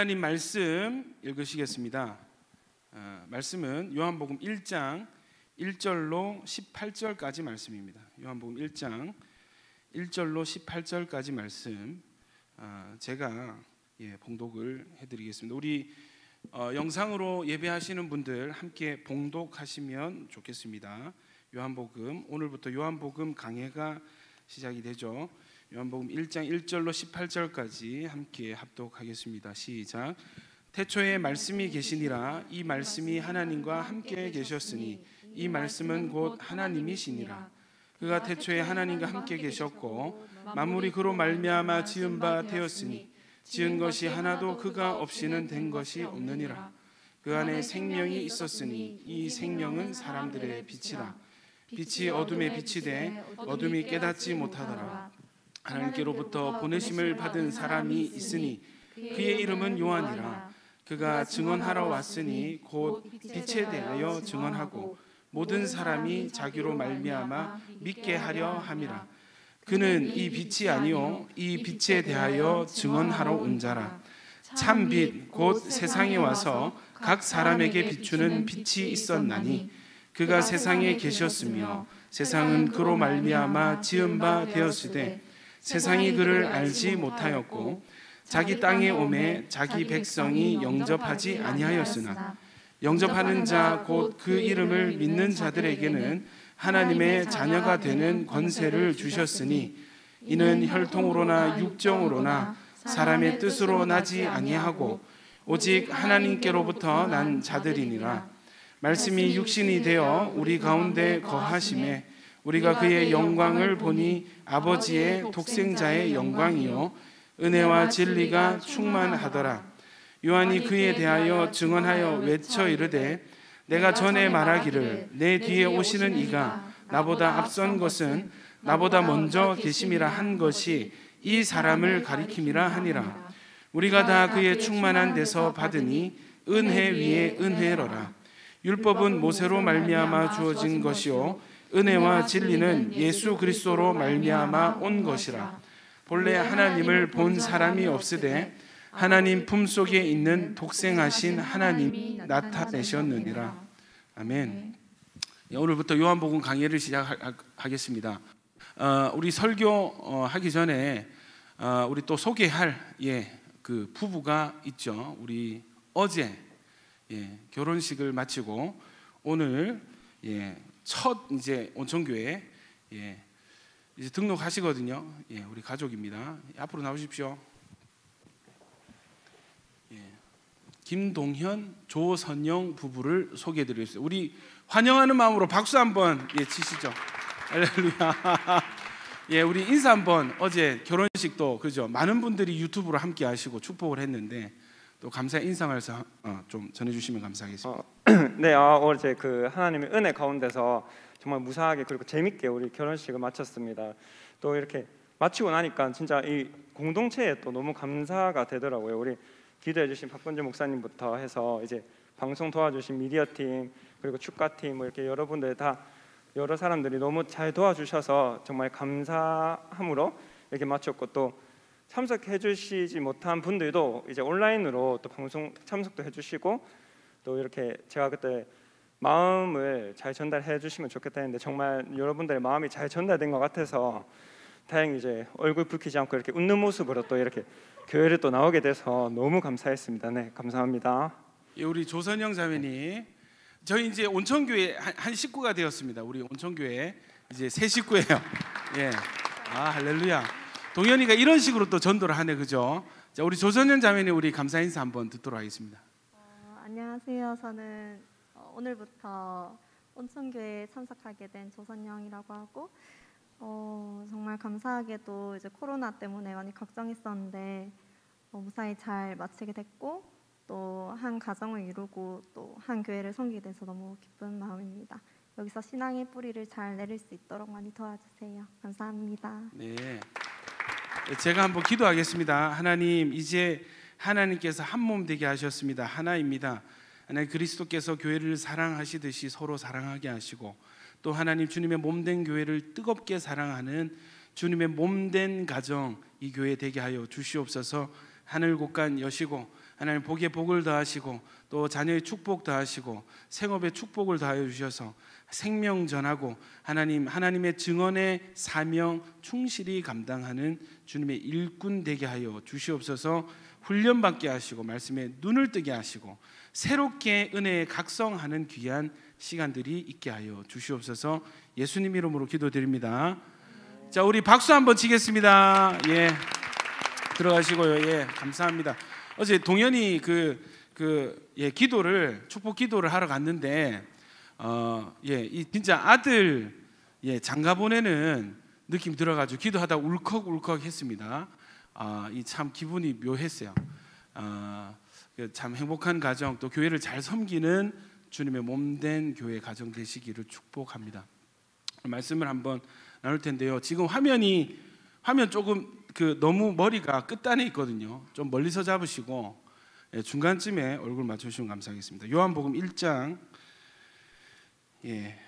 하나님 말씀 읽으시겠습니다. 어, 말씀은 요한복음 1장 1절로 18절까지 말씀입니다. 요한복음 1장 1절로 18절까지 말씀 어, 제가 예, 봉독을 해드리겠습니다. 우리 어, 영상으로 예배하시는 분들 함께 봉독하시면 좋겠습니다. 요한복음 오늘부터 요한복음 강해가 시작이 되죠. 요한복음 1장 1절로 18절까지 함께 합독하겠습니다. 시작. 태초에 말씀이 계시니라 이 말씀이 하나님과 함께 계셨으니 이 말씀은 곧 하나님이시니라. 그가 태초에 하나님과 함께 계셨고 만물이 그로 말미암아 지은 바 되었으니 지은 것이 하나도 그가 없이는 된 것이 없느니라. 그 안에 생명이 있었으니 이 생명은 사람들의 빛이라. 빛이 어둠에 빛이 돼 어둠이 깨닫지 못하더라. 하나님께로부터 보내심을 받은 사람이 있으니 그의 이름은 요한이라. 그가 증언하러 왔으니 곧 빛에 대하여 증언하고 모든 사람이 자기로 말미암아 믿게 하려 함이라. 그는 이 빛이 아니요 이 빛에 대하여 증언하러 온 자라. 참 빛 곧 세상에 와서 각 사람에게 비추는 빛이 있었나니 그가 세상에 계셨으며 세상은 그로 말미암아 지은 바 되었으되 세상이 그를 알지 못하였고 자기 땅에 오매 자기 백성이 영접하지 아니하였으나 영접하는 자 곧 그 이름을 믿는 자들에게는 하나님의 자녀가 되는 권세를 주셨으니 이는 혈통으로나 육정으로나 사람의 뜻으로 나지 아니하고 오직 하나님께로부터 난 자들이니라. 말씀이 육신이 되어 우리 가운데 거하심에 우리가 그의 영광을 보니 아버지의 독생자의 영광이요. 은혜와 진리가 충만하더라. 요한이 그에 대하여 증언하여 외쳐 이르되 내가 전에 말하기를 내 뒤에 오시는 이가 나보다 앞선 것은 나보다 먼저 계심이라 한 것이 이 사람을 가리킴이라 하니라. 우리가 다 그의 충만한 데서 받으니 은혜 위에 은혜로라. 율법은 모세로 말미암아 주어진 것이요 은혜와 진리는 예수 그리스도로 말미암아 온 것이라 본래 하나님을 본 사람이 없으되 하나님 품 속에 있는 독생하신 하나님이 나타내셨느니라. 아멘. 예, 오늘부터 요한복음 강의를 시작하겠습니다. 어, 우리 설교 어, 하기 전에 어, 우리 또 소개할 예, 그 부부가 있죠. 우리 어제 예, 결혼식을 마치고 오늘 예, 첫 이제 온천교회 예, 이제 등록하시거든요. 예, 우리 가족입니다. 앞으로 나오십시오. 김동현, 조선영 부부를 소개해드리겠습니다. 우리 환영하는 마음으로 박수 한번 예, 치시죠. 할렐루야. 예, 우리 인사 한번 어제 결혼식도 그죠? 많은 분들이 유튜브로 함께 하시고 축복을 했는데 또 감사의 인상을 어, 좀 전해주시면 감사하겠습니다. 어, 네, 아, 어제 그 하나님의 은혜 가운데서 정말 무사하게 그리고 재밌게 우리 결혼식을 마쳤습니다. 또 이렇게 마치고 나니까 진짜 이 공동체에 또 너무 감사가 되더라고요. 우리 기도해 주신 박건재 목사님부터 해서 이제 방송 도와주신 미디어 팀 그리고 축가 팀뭐 이렇게 여러분들 다 여러 사람들이 너무 잘 도와주셔서 정말 감사함으로 이렇게 마쳤고 또 참석해 주시지 못한 분들도 이제 온라인으로 또 방송 참석도 해 주시고 또 이렇게 제가 그때 마음을 잘 전달해 주시면 좋겠다 했는데 정말 여러분들의 마음이 잘 전달된 것 같아서 다행히 이제 얼굴 붉히지 않고 이렇게 웃는 모습으로 또 이렇게 교회를 또 나오게 돼서 너무 감사했습니다. 네, 감사합니다. 예, 우리 조선영 자매님, 저희 이제 온천교회 한, 한 식구가 되었습니다. 우리 온천교회 이제 새 식구예요. 예, 아 할렐루야. 동현이가 이런 식으로 또 전도를 하네, 그죠? 자, 우리 조선영 자매님 우리 감사 인사 한번 듣도록 하겠습니다. 어, 안녕하세요. 저는 어, 오늘부터 온천교회에 참석하게 된 조선영이라고 하고 어, 정말 감사하게도 이제 코로나 때문에 많이 걱정했었는데 어, 무사히 잘 마치게 됐고 또 한 가정을 이루고 또 한 교회를 섬기게 돼서 너무 기쁜 마음입니다. 여기서 신앙의 뿌리를 잘 내릴 수 있도록 많이 도와주세요. 감사합니다. 네. 제가 한번 기도하겠습니다. 하나님 이제 하나님께서 한 몸 되게 하셨습니다. 하나입니다. 하나님 그리스도께서 교회를 사랑하시듯이 서로 사랑하게 하시고 또 하나님 주님의 몸된 교회를 뜨겁게 사랑하는 주님의 몸된 가정 이 교회 되게 하여 주시옵소서. 하늘 곳간 여시고 하나님 복에 복을 더하시고 또 자녀의 축복 더하시고 생업의 축복을 더하여 주셔서 생명 전하고 하나님 하나님의 증언의 사명 충실히 감당하는 주님의 일꾼 되게 하여 주시옵소서. 훈련 받게 하시고 말씀에 눈을 뜨게 하시고 새롭게 은혜에 각성하는 귀한 시간들이 있게 하여 주시옵소서. 예수님 이름으로 기도드립니다. 자, 우리 박수 한번 치겠습니다. 예. 들어가시고요. 예. 감사합니다. 어제 동현이 그, 그, 예, 기도를, 축복 기도를 하러 갔는데, 어, 예, 이 진짜 아들, 예, 장가 보내는 느낌 들어가지고 기도하다 울컥 울컥 했습니다. 아, 이 참 기분이 묘했어요. 아, 그참 행복한 가정 또 교회를 잘 섬기는 주님의 몸된 교회 가정 되시기를 축복합니다. 말씀을 한번 나눌 텐데요. 지금 화면이 화면 조금 그 너무 머리가 끝단에 있거든요. 좀 멀리서 잡으시고 예, 중간쯤에 얼굴 맞춰주시면 감사하겠습니다. 요한복음 1장 예.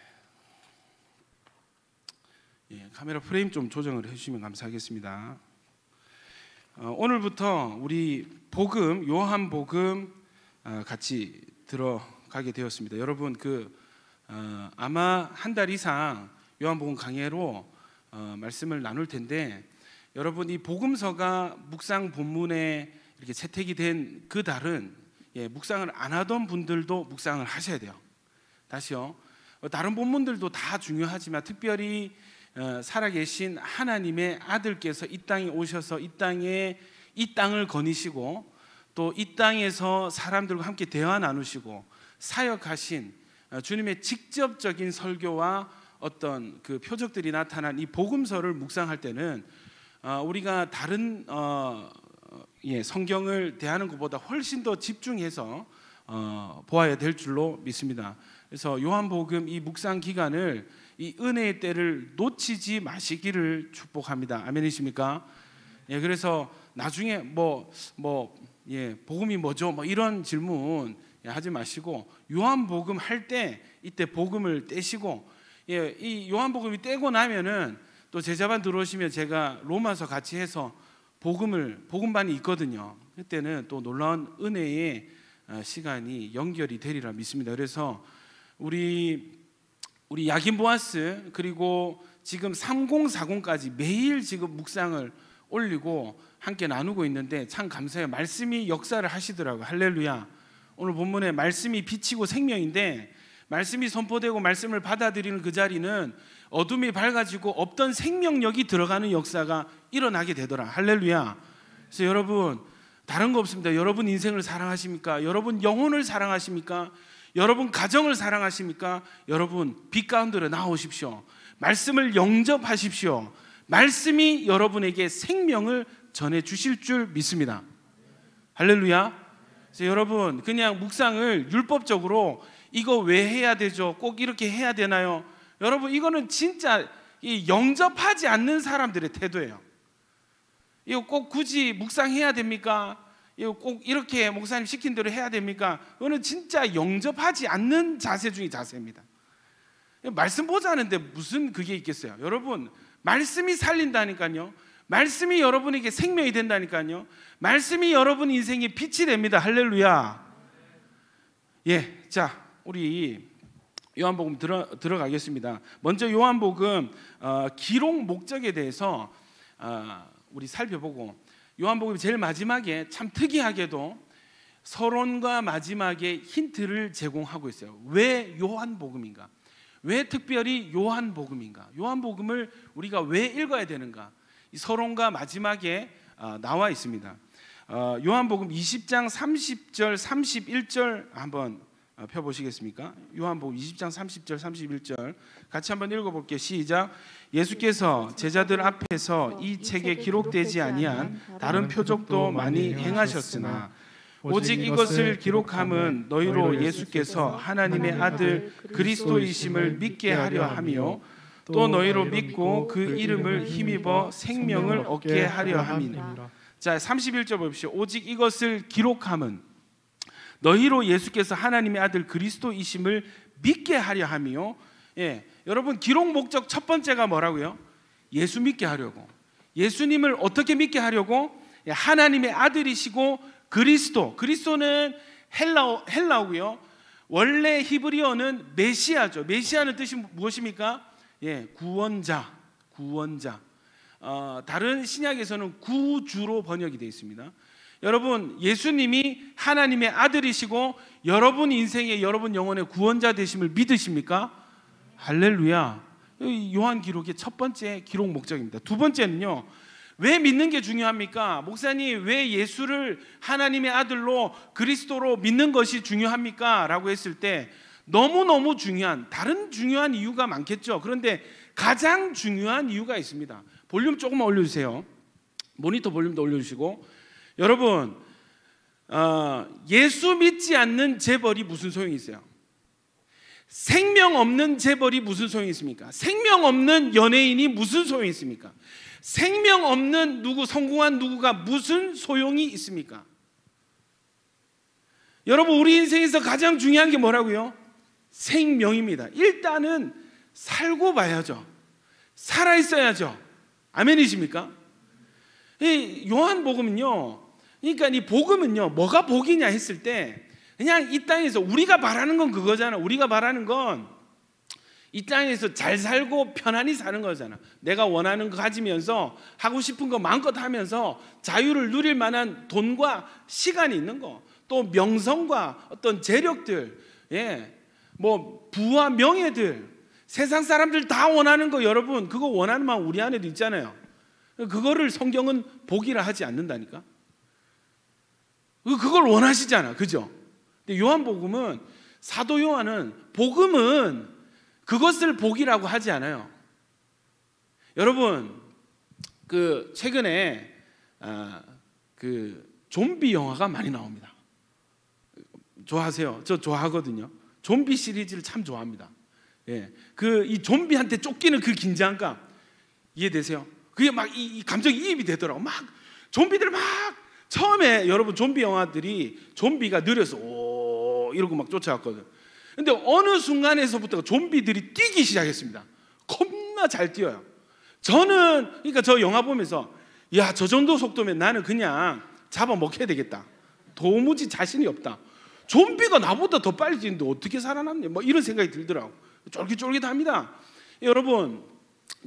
예, 카메라 프레임 좀 조정을 해주시면 감사하겠습니다. 어, 오늘부터 우리 복음 요한 복음 어, 같이 들어가게 되었습니다. 여러분 그 어, 아마 한 달 이상 요한 복음 강해로 어, 말씀을 나눌 텐데 여러분 이 복음서가 묵상 본문에 이렇게 채택이 된 그 달은 예, 묵상을 안 하던 분들도 묵상을 하셔야 돼요. 다시요. 어, 다른 본문들도 다 중요하지만 특별히 어, 살아계신 하나님의 아들께서 이 땅에 오셔서 이 땅에 이 땅을 거니시고 또 이 땅에서 사람들과 함께 대화 나누시고 사역하신 어, 주님의 직접적인 설교와 어떤 그 표적들이 나타난 이 복음서를 묵상할 때는 어, 우리가 다른 어, 예, 성경을 대하는 것보다 훨씬 더 집중해서 어, 보아야 될 줄로 믿습니다. 그래서 요한복음 이 묵상 기간을 이 은혜의 때를 놓치지 마시기를 축복합니다. 아멘이십니까? 예, 그래서 나중에 뭐 뭐 예, 복음이 뭐죠? 뭐 이런 질문 예, 하지 마시고 요한복음 할 때 이때 복음을 떼시고 예, 이 요한복음이 떼고 나면은 또 제자반 들어오시면 제가 로마서 같이 해서 복음을 복음반이 있거든요. 그때는 또 놀라운 은혜의 어, 시간이 연결이 되리라 믿습니다. 그래서 우리 우리 야긴 보아스 그리고 지금 3040까지 매일 지금 묵상을 올리고 함께 나누고 있는데 참 감사해요. 말씀이 역사를 하시더라고요. 할렐루야. 오늘 본문에 말씀이 빛이고 생명인데 말씀이 선포되고 말씀을 받아들이는 그 자리는 어둠이 밝아지고 없던 생명력이 들어가는 역사가 일어나게 되더라. 할렐루야. 그래서 여러분 다른 거 없습니다. 여러분 인생을 사랑하십니까? 여러분 영혼을 사랑하십니까? 여러분 가정을 사랑하십니까? 여러분 빛 가운데로 나오십시오. 말씀을 영접하십시오. 말씀이 여러분에게 생명을 전해 주실 줄 믿습니다. 할렐루야. 그래서 여러분 그냥 묵상을 율법적으로 이거 왜 해야 되죠? 꼭 이렇게 해야 되나요? 여러분 이거는 진짜 이 영접하지 않는 사람들의 태도예요. 이거 꼭 굳이 묵상해야 됩니까? 꼭 이렇게 목사님 시킨 대로 해야 됩니까? 그거는 진짜 영접하지 않는 자세 중의 자세입니다. 말씀 보자는데 무슨 그게 있겠어요? 여러분 말씀이 살린다니까요. 말씀이 여러분에게 생명이 된다니까요. 말씀이 여러분 인생의 빛이 됩니다. 할렐루야. 예, 자 우리 요한복음 들어 들어가겠습니다. 먼저 요한복음 어, 기록 목적에 대해서 어, 우리 살펴보고 요한복음 제일 마지막에 참 특이하게도 서론과 마지막에 힌트를 제공하고 있어요. 왜 요한복음인가? 왜 특별히 요한복음인가? 요한복음을 우리가 왜 읽어야 되는가? 이 서론과 마지막에 어, 나와 있습니다. 어, 요한복음 20장 30절 31절 한번 어, 펴보시겠습니까? 요한복음 20장 30절 31절 같이 한번 읽어볼게요. 시작. 예수께서 제자들 앞에서 이 책에 기록되지 아니한 다른 표적도 많이 행하셨으나 오직 이것을 기록함은 너희로 예수께서 하나님의 아들 그리스도이심을 믿게 하려 함이요 또 너희로 믿고 그 이름을 힘입어 생명을 얻게 하려 함이니라. 자, 31절 봅시오. 오직 이것을 기록함은 너희로 예수께서 하나님의 아들 그리스도이심을 믿게 하려 함이요. 예. 여러분 기록 목적 첫 번째가 뭐라고요? 예수 믿게 하려고. 예수님을 어떻게 믿게 하려고? 예, 하나님의 아들이시고 그리스도. 그리스도는 헬라어 헬라어고요. 원래 히브리어는 메시아죠. 메시아는 뜻이 무엇입니까? 예, 구원자, 구원자. 어, 다른 신약에서는 구주로 번역이 되어 있습니다. 여러분, 예수님이 하나님의 아들이시고 여러분 인생의 여러분 영혼의 구원자 되심을 믿으십니까? 할렐루야. 요한 기록의 첫 번째 기록 목적입니다. 두 번째는요. 왜 믿는 게 중요합니까? 목사님, 왜 예수를 하나님의 아들로 그리스도로 믿는 것이 중요합니까? 라고 했을 때 너무너무 중요한 다른 중요한 이유가 많겠죠. 그런데 가장 중요한 이유가 있습니다. 볼륨 조금만 올려 주세요. 모니터 볼륨도 올려 주시고 여러분 어, 예수 믿지 않는 재벌이 무슨 소용이 있어요? 생명 없는 재벌이 무슨 소용이 있습니까? 생명 없는 연예인이 무슨 소용이 있습니까? 생명 없는 누구 성공한 누구가 무슨 소용이 있습니까? 여러분 우리 인생에서 가장 중요한 게 뭐라고요? 생명입니다. 일단은 살고 봐야죠. 살아 있어야죠. 아멘이십니까? 이 요한복음은요. 그러니까 이 복음은요. 뭐가 복이냐 했을 때 그냥 이 땅에서 우리가 바라는 건 그거잖아. 우리가 바라는 건 이 땅에서 잘 살고 편안히 사는 거잖아. 내가 원하는 거 가지면서 하고 싶은 거 마음껏 하면서 자유를 누릴 만한 돈과 시간이 있는 거. 또 명성과 어떤 재력들, 예, 뭐 부와 명예들, 세상 사람들 다 원하는 거 여러분 그거 원하는 마음 우리 안에도 있잖아요. 그거를 성경은 복이라 하지 않는다니까. 그걸 원하시잖아, 그죠? 근데 요한복음은 사도 요한은 복음은 그것을 복이라고 하지 않아요. 여러분 그 최근에 아, 그 좀비 영화가 많이 나옵니다. 좋아하세요? 저 좋아하거든요. 좀비 시리즈를 참 좋아합니다. 예, 그 이 좀비한테 쫓기는 그 긴장감 이해되세요? 그게 막 이 감정이 이입이 되더라고. 막 좀비들 막 처음에 여러분 좀비 영화들이 좀비가 느려서 오 이러고 막 쫓아왔거든. 근데 어느 순간에서부터 좀비들이 뛰기 시작했습니다. 겁나 잘 뛰어요. 저는 그러니까 저 영화 보면서 야 저 정도 속도면 나는 그냥 잡아 먹혀야 되겠다. 도무지 자신이 없다. 좀비가 나보다 더 빨리 뛰는데 어떻게 살아남냐? 뭐 이런 생각이 들더라고. 쫄깃쫄깃합니다. 여러분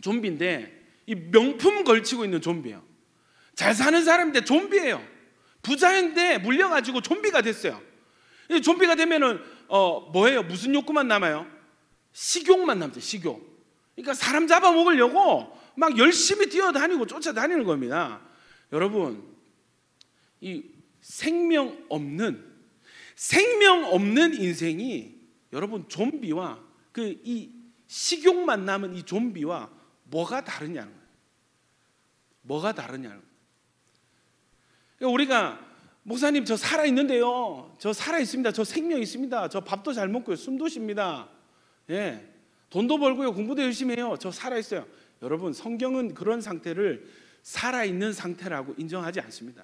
좀비인데 이 명품 걸치고 있는 좀비예요. 잘 사는 사람인데 좀비예요. 부자인데 물려가지고 좀비가 됐어요. 좀비가 되면은 어 뭐예요? 무슨 욕구만 남아요? 식욕만 남죠. 식욕. 그러니까 사람 잡아먹으려고 막 열심히 뛰어다니고 쫓아다니는 겁니다. 여러분 이 생명 없는 생명 없는 인생이 여러분 좀비와 그 이 식욕만 남은 이 좀비와 뭐가 다르냐는 거예요. 뭐가 다르냐는 거예요. 그러니까 우리가 목사님 저 살아 있는데요. 저 살아 있습니다. 저 생명 있습니다. 저 밥도 잘 먹고요. 숨도 쉽니다. 예. 돈도 벌고요. 공부도 열심히 해요. 저 살아 있어요. 여러분 성경은 그런 상태를 살아 있는 상태라고 인정하지 않습니다.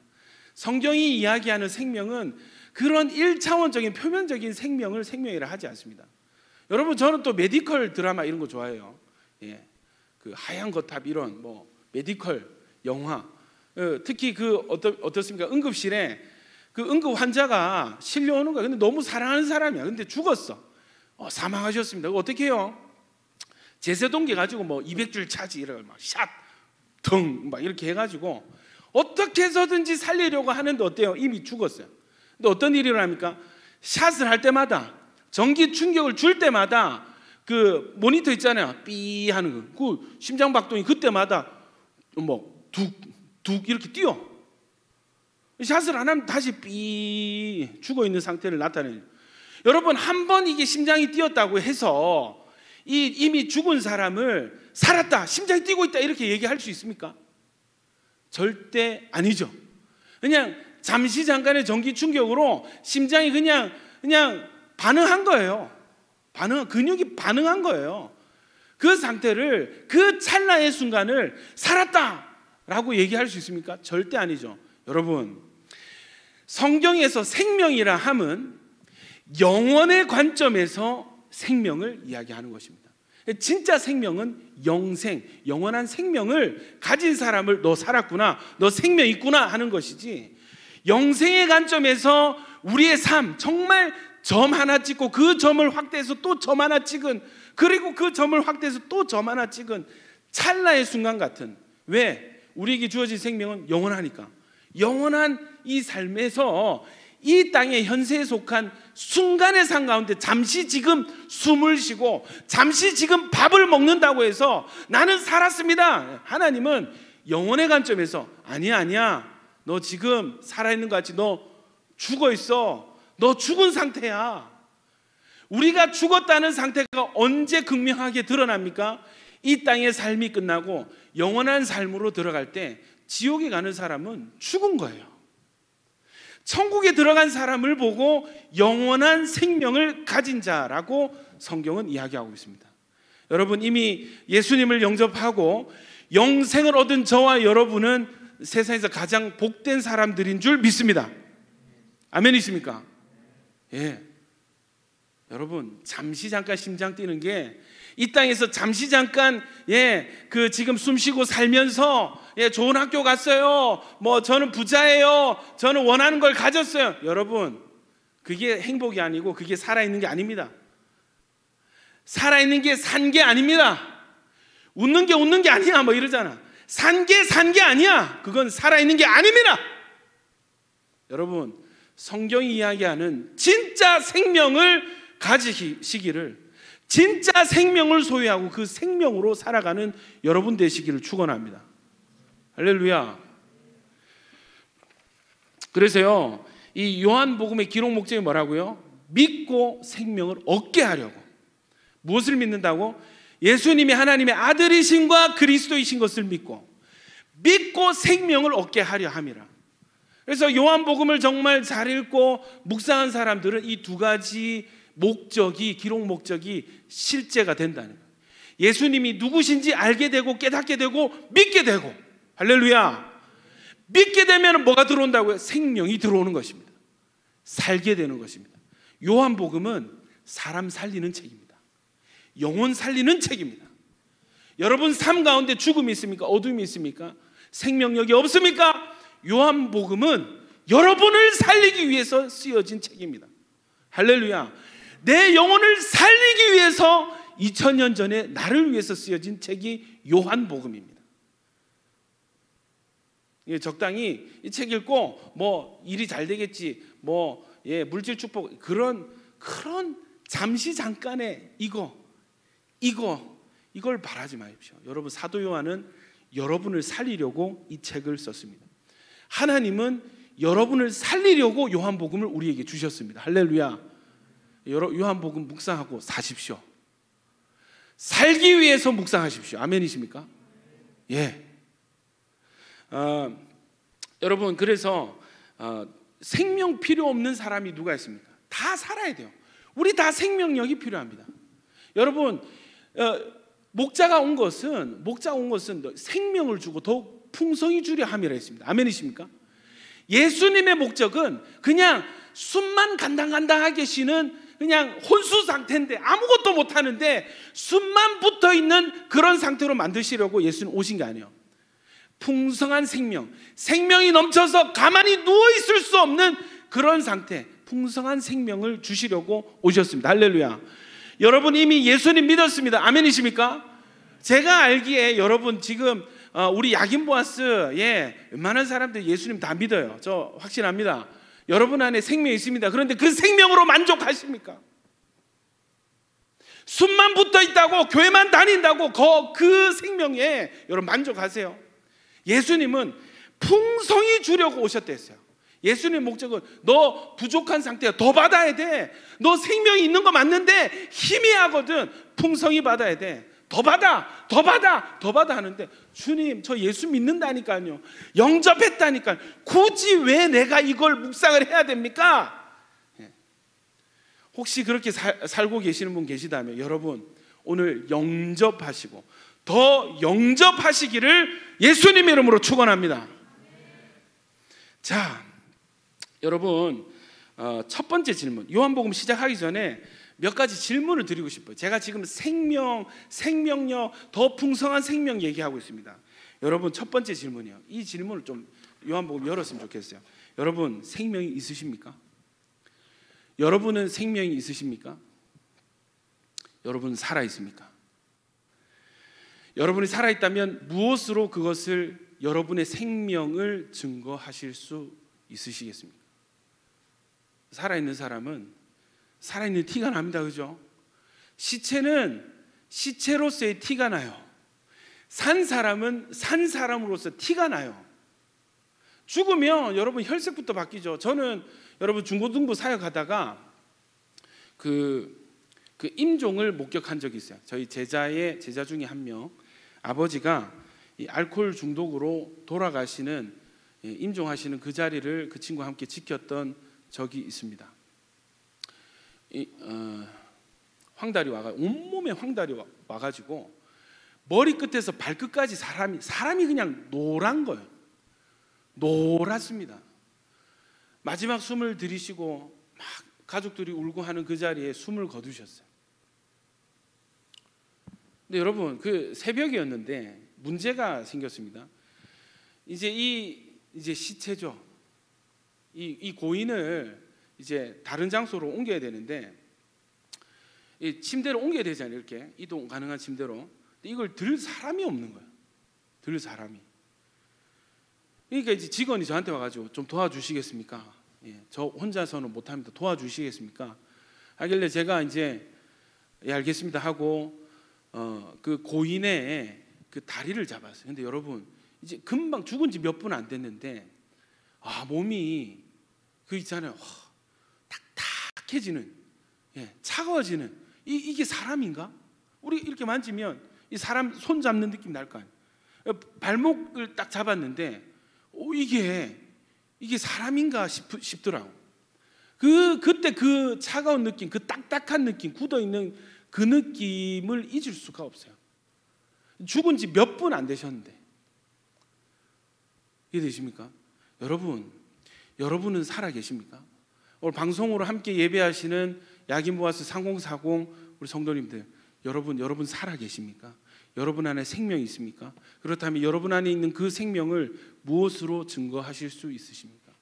성경이 이야기하는 생명은 그런 1차원적인 표면적인 생명을 생명이라 하지 않습니다. 여러분 저는 또 medical 드라마 이런 거 좋아해요. 예. 그 하얀 거탑 이런 뭐 medical 영화 어, 특히 그 어떻 어떻습니까? 응급실에 그 응급 환자가 실려오는 거야. 근데 너무 사랑하는 사람이야. 근데 죽었어. 어, 사망하셨습니다. 어떻게 해요? 제세동계 가지고 뭐 200줄 차지 이래 막 샷, 등 막 이렇게 해가지고 어떻게 해서든지 살리려고 하는데 어때요? 이미 죽었어요. 근데 어떤 일이 일어납니까? 샷을 할 때마다 전기 충격을 줄 때마다 그 모니터 있잖아요. 삐 하는 거. 그 심장 박동이 그때마다 뭐둑 둑 이렇게 뛰어. 샷을 안 하면 다시 삐 죽어 있는 상태를 나타내요. 여러분 한 번 이게 심장이 뛰었다고 해서 이 이미 죽은 사람을 살았다, 심장이 뛰고 있다 이렇게 얘기할 수 있습니까? 절대 아니죠. 그냥 잠시 잠깐의 전기 충격으로 심장이 그냥 그냥 반응한 거예요. 반응 근육이 반응한 거예요. 그 상태를 그 찰나의 순간을 살았다 라고 얘기할 수 있습니까? 절대 아니죠. 여러분 성경에서 생명이라 함은 영원의 관점에서 생명을 이야기하는 것입니다. 진짜 생명은 영생, 영원한 생명을 가진 사람을 너 살았구나, 너 생명 있구나 하는 것이지 영생의 관점에서 우리의 삶 정말 점 하나 찍고 그 점을 확대해서 또 점 하나 찍은 그리고 그 점을 확대해서 또 점 하나 찍은 찰나의 순간 같은 왜 우리에게 주어진 생명은 영원하니까 영원한 이 삶에서 이 땅의 현세에 속한 순간의 삶 가운데 잠시 지금 숨을 쉬고 잠시 지금 밥을 먹는다고 해서 나는 살았습니다. 하나님은 영혼의 관점에서 아니야 아니야 너 지금 살아있는 것 같지 너 죽어 있어 너 죽은 상태야 우리가 죽었다는 상태가 언제 극명하게 드러납니까? 이 땅의 삶이 끝나고 영원한 삶으로 들어갈 때 지옥에 가는 사람은 죽은 거예요. 천국에 들어간 사람을 보고 영원한 생명을 가진 자라고 성경은 이야기하고 있습니다. 여러분 이미 예수님을 영접하고 영생을 얻은 저와 여러분은 세상에서 가장 복된 사람들인 줄 믿습니다. 아멘이십니까? 예. 여러분 잠시 잠깐 심장 뛰는 게 이 땅에서 잠시 잠깐 예 그 지금 숨쉬고 살면서 예 좋은 학교 갔어요. 뭐 저는 부자예요. 저는 원하는 걸 가졌어요. 여러분 그게 행복이 아니고 그게 살아 있는 게 아닙니다. 살아 있는 게 산 게 아닙니다. 웃는 게 웃는 게 아니야. 뭐 이러잖아. 산 게 산 게 아니야. 그건 살아 있는 게 아닙니다. 여러분 성경이 이야기하는 진짜 생명을 가지시기를 진짜 생명을 소유하고 그 생명으로 살아가는 여러분 되시기를 축원합니다. 할렐루야. 그래서요. 이 요한복음의 기록 목적이 뭐라고요? 믿고 생명을 얻게 하려고. 무엇을 믿는다고? 예수님이 하나님의 아들이신과 그리스도이신 것을 믿고 믿고 생명을 얻게 하려 함이라. 그래서 요한복음을 정말 잘 읽고 묵상한 사람들은 이 두 가지 목적이 기록 목적이 실제가 된다는 거예요. 예수님이 누구신지 알게 되고 깨닫게 되고 믿게 되고 할렐루야. 믿게 되면 뭐가 들어온다고요? 생명이 들어오는 것입니다. 살게 되는 것입니다. 요한복음은 사람 살리는 책입니다. 영혼 살리는 책입니다. 여러분 삶 가운데 죽음이 있습니까? 어둠이 있습니까? 생명력이 없습니까? 요한복음은 여러분을 살리기 위해서 쓰여진 책입니다. 할렐루야. 내 영혼을 살리기 위해서 2000년 전에 나를 위해서 쓰여진 책이 요한복음입니다. 예, 적당히 이 책 읽고 뭐 일이 잘 되겠지, 뭐 예, 물질 축복 그런 그런 잠시 잠깐의 이거 이거 이걸 바라지 마십시오. 여러분 사도 요한은 여러분을 살리려고 이 책을 썼습니다. 하나님은 여러분을 살리려고 요한복음을 우리에게 주셨습니다. 할렐루야. 요한복음 묵상하고 사십시오. 살기 위해서 묵상하십시오. 아멘이십니까? 예. 어, 여러분 그래서 어, 생명 필요 없는 사람이 누가 있습니까? 다 살아야 돼요. 우리 다 생명력이 필요합니다. 여러분 어, 목자가 온 것은 목자가 온 것은 생명을 주고 더욱 풍성히 주려 함이라 했습니다. 아멘이십니까? 예수님의 목적은 그냥 숨만 간당간당하게 쉬는 그냥 혼수 상태인데 아무것도 못 하는데 숨만 붙어 있는 그런 상태로 만드시려고 예수는 오신 게 아니에요. 풍성한 생명, 생명이 넘쳐서 가만히 누워 있을 수 없는 그런 상태, 풍성한 생명을 주시려고 오셨습니다. 할렐루야. 여러분 이미 예수님 믿었습니다. 아멘이십니까? 제가 알기에 여러분 지금 어, 우리 야긴 보아스 예 웬만한 사람들 예수님 다 믿어요. 저 확신합니다. 여러분 안에 생명이 있습니다. 그런데 그 생명으로 만족하십니까? 숨만 붙어 있다고 교회만 다닌다고 그 생명에 여러분 만족하세요. 예수님은 풍성히 주려고 오셨댔어요. 예수님의 목적은 너 부족한 상태야. 더 받아야 돼. 너 생명이 있는 거 맞는데 희미하거든. 풍성히 받아야 돼. 더 받아, 더 받아, 더 받아 하는데 주님 저 예수 믿는다니까요. 영접했다니까. 굳이 왜 내가 이걸 묵상을 해야 됩니까? 예. 혹시 그렇게 살, 살고 계시는 분 계시다면 여러분 오늘 영접하시고 더 영접하시기를 예수님 이름으로 축원합니다. 자, 여러분 어, 첫 번째 질문 요한복음 시작하기 전에 몇 가지 질문을 드리고 싶어요. 제가 지금 생명, 생명력, 더 풍성한 생명 얘기하고 있습니다. 여러분 첫 번째 질문이요. 이 질문을 좀 요한복음 열었으면 좋겠어요. 여러분 생명이 있으십니까? 여러분은 생명이 있으십니까? 여러분 살아 있습니까? 여러분이 살아 있다면 무엇으로 그것을 여러분의 생명을 증거하실 수 있으시겠습니까? 살아 있는 사람은 살아 있는 티가 납니다. 그죠? 시체는 시체로서의 티가 나요. 산 사람은 산 사람으로서 티가 나요. 죽으면 여러분 혈색부터 바뀌죠. 저는 여러분 중고등부 사역하다가 그, 그 임종을 목격한 적이 있어요. 저희 제자의 제자 중에 한 명, 아버지가 이 알코올 중독으로 돌아가시는 예, 임종하시는 그 자리를 그 친구와 함께 지켰던 적이 있습니다. 이, 어, 황달이 와가 온몸에 황달이 와, 와가지고 머리 끝에서 발끝까지 사람이 사람이 그냥 노란 거예요. 노랗습니다. 마지막 숨을 들이쉬고 막 가족들이 울고 하는 그 자리에 숨을 거두셨어요. 근데 여러분 그 새벽이었는데 문제가 생겼습니다. 이제 이 이제 시체죠. 이, 이 고인을 이제 다른 장소로 옮겨야 되는데 이 침대로 옮겨야 되잖아요. 이렇게 이동 가능한 침대로. 이걸 들 사람이 없는 거예요. 들 사람이. 그러니까 이제 직원이 저한테 와가지고 좀 도와주시겠습니까? 예, 저 혼자서는 못합니다. 도와주시겠습니까? 하길래 제가 이제 예 알겠습니다 하고 어, 그 고인의 그 다리를 잡았어요. 근데 여러분 이제 금방 죽은 지 몇 분 안 됐는데 아 몸이 그 있잖아요. 와, 탁탁해지는 예, 차가워지는 이, 이게 사람인가? 우리 이렇게 만지면 이 사람 손 잡는 느낌 날 거 아니에요. 발목을 딱 잡았는데 오, 이게 이게 사람인가 싶, 싶더라고. 그 그때 그 차가운 느낌, 그 딱딱한 느낌, 굳어 있는 그 느낌을 잊을 수가 없어요. 죽은 지 몇 분 안 되셨는데 이해 되십니까? 여러분, 여러분은 살아 계십니까? 오늘 방송으로 함께 예배하시는 야긴 모아스 3040 우리 성도님들, 여러분, 여러분 살아 계십니까? 여러분 안에 생명이 있습니까? 그렇다면 여러분 안에 있는 그 생명을 무엇으로 증거하실 수 있으십니까?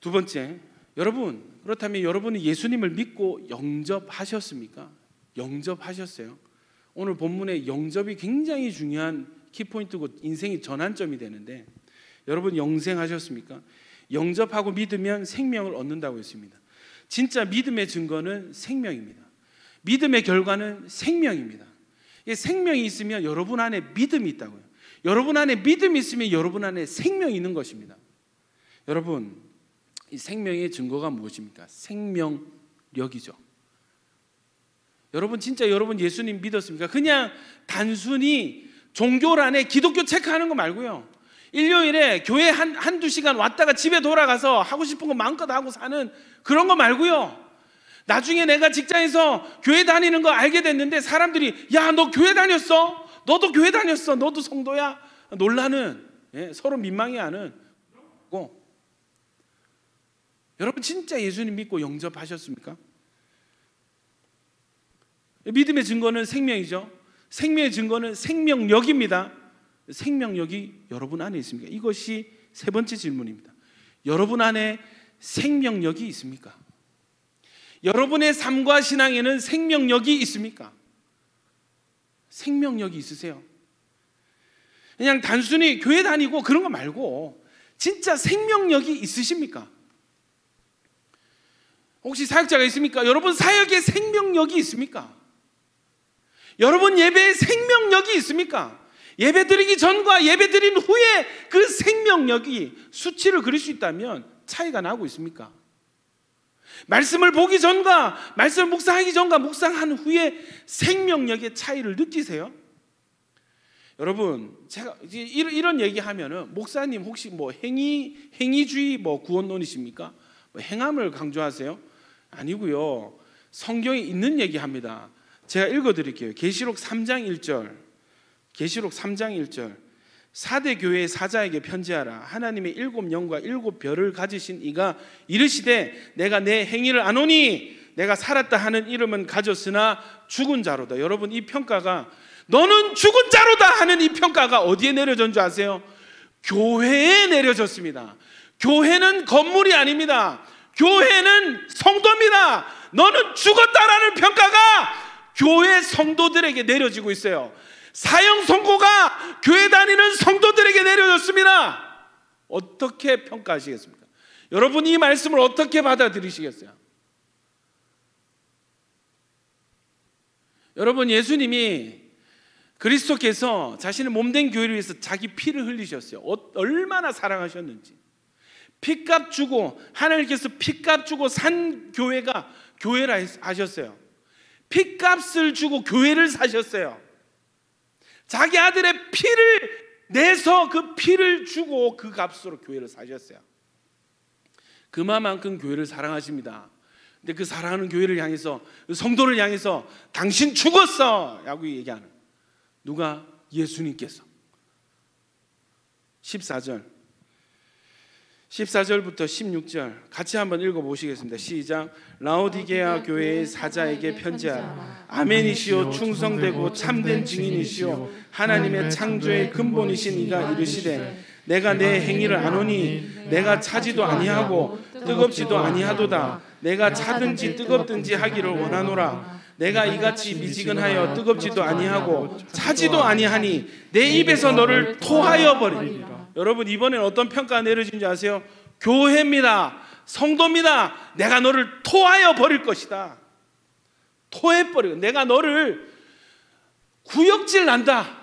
두 번째, 여러분, 그렇다면 여러분은 예수님을 믿고 영접하셨습니까? 영접하셨어요. 오늘 본문의 영접이 굉장히 중요한 키포인트고 인생의 전환점이 되는데 여러분 영생하셨습니까? 영접하고 믿으면 생명을 얻는다고 했습니다. 진짜 믿음의 증거는 생명입니다. 믿음의 결과는 생명입니다. 생명이 있으면 여러분 안에 믿음이 있다고요. 여러분 안에 믿음이 있으면 여러분 안에 생명이 있는 것입니다. 여러분, 이 생명의 증거가 무엇입니까? 생명력이죠. 여러분 진짜 여러분 예수님 믿었습니까? 그냥 단순히 종교란에 기독교 체크하는 거 말고요. 일요일에 교회 한, 한두 시간 왔다가 집에 돌아가서 하고 싶은 거 마음껏 하고 사는 그런 거 말고요. 나중에 내가 직장에서 교회 다니는 거 알게 됐는데 사람들이 야, 너 교회 다녔어? 너도 교회 다녔어? 너도 성도야? 놀라는 예, 서로 민망해 하는 거. 여러분 진짜 예수님 믿고 영접하셨습니까? 믿음의 증거는 생명이죠. 생명의 증거는 생명력입니다. 생명력이 여러분 안에 있습니까? 이것이 세 번째 질문입니다. 여러분 안에 생명력이 있습니까? 여러분의 삶과 신앙에는 생명력이 있습니까? 생명력이 있으세요? 그냥 단순히 교회 다니고 그런 거 말고 진짜 생명력이 있으십니까? 혹시 사역자가 있습니까? 여러분 사역에 생명력이 있습니까? 여러분 예배에 생명력이 있습니까? 예배 드리기 전과 예배 드린 후에 그 생명력이 수치를 그릴 수 있다면 차이가 나고 있습니까? 말씀을 보기 전과 말씀을 묵상하기 전과 묵상한 후에 생명력의 차이를 느끼세요? 여러분, 제가 이런, 이런 얘기하면은 목사님 혹시 뭐 행위 행위주의 뭐 구원론이십니까? 뭐 행함을 강조하세요? 아니고요. 성경에 있는 얘기합니다. 제가 읽어 드릴게요. 계시록 3장 1절. 계시록 3장 1절. 사대 교회의 사자에게 편지하라. 하나님의 일곱 영과 일곱 별을 가지신 이가 이르시되 내가 내 행위를 아노니 내가 살았다 하는 이름은 가졌으나 죽은 자로다. 여러분 이 평가가 너는 죽은 자로다 하는 이 평가가 어디에 줄 아세요? 교회에 내려졌습니다. 교회는 건물이 아닙니다. 교회는 성도입니다. 너는 죽었다라는 평가가 교회 성도들에게 내려지고 있어요. 사형 선고가 교회 다니는 성도들에게 내려졌습니다. 어떻게 평가하시겠습니까? 여러분 이 말씀을 어떻게 받아들이시겠어요? 여러분 예수님이 그리스도께서 자신의 몸된 교회를 위해서 자기 피를 흘리셨어요. 어, 얼마나 사랑하셨는지. 피값 주고 하나님께서 피값 주고 산 교회가 교회라 하셨어요. 피값을 주고 교회를 사셨어요. 자기 아들의 피를 내서 그 피를 주고 그 값으로 교회를 사셨어요. 그만큼 교회를 사랑하십니다. 근데 그 사랑하는 교회를 향해서 그 성도를 향해서 당신 죽었어 라고 얘기하는 누가 예수님께서 14절 14절부터 16절 같이 한번 읽어 보시겠습니다. 시작. 라오디게아 교회의 사자에게 편지하라. 아멘이시오 충성되고 참된 증인이시오 하나님의 창조의 근본이신 이가 이르시되 내가 내 행위를 아노니 내가 차지도 아니하고 뜨겁지도 아니하도다. 내가 차든지 뜨겁든지 하기를 원하노라. 내가 이같이 미지근하여 뜨겁지도 아니하고 차지도 아니하니 내 입에서 너를 토하여 버리리라 여러분 이번엔 어떤 평가가 내려진지 아세요? 교회입니다. 성도입니다. 내가 너를 토하여 버릴 것이다. 토해 버려. 내가 너를 구역질 난다.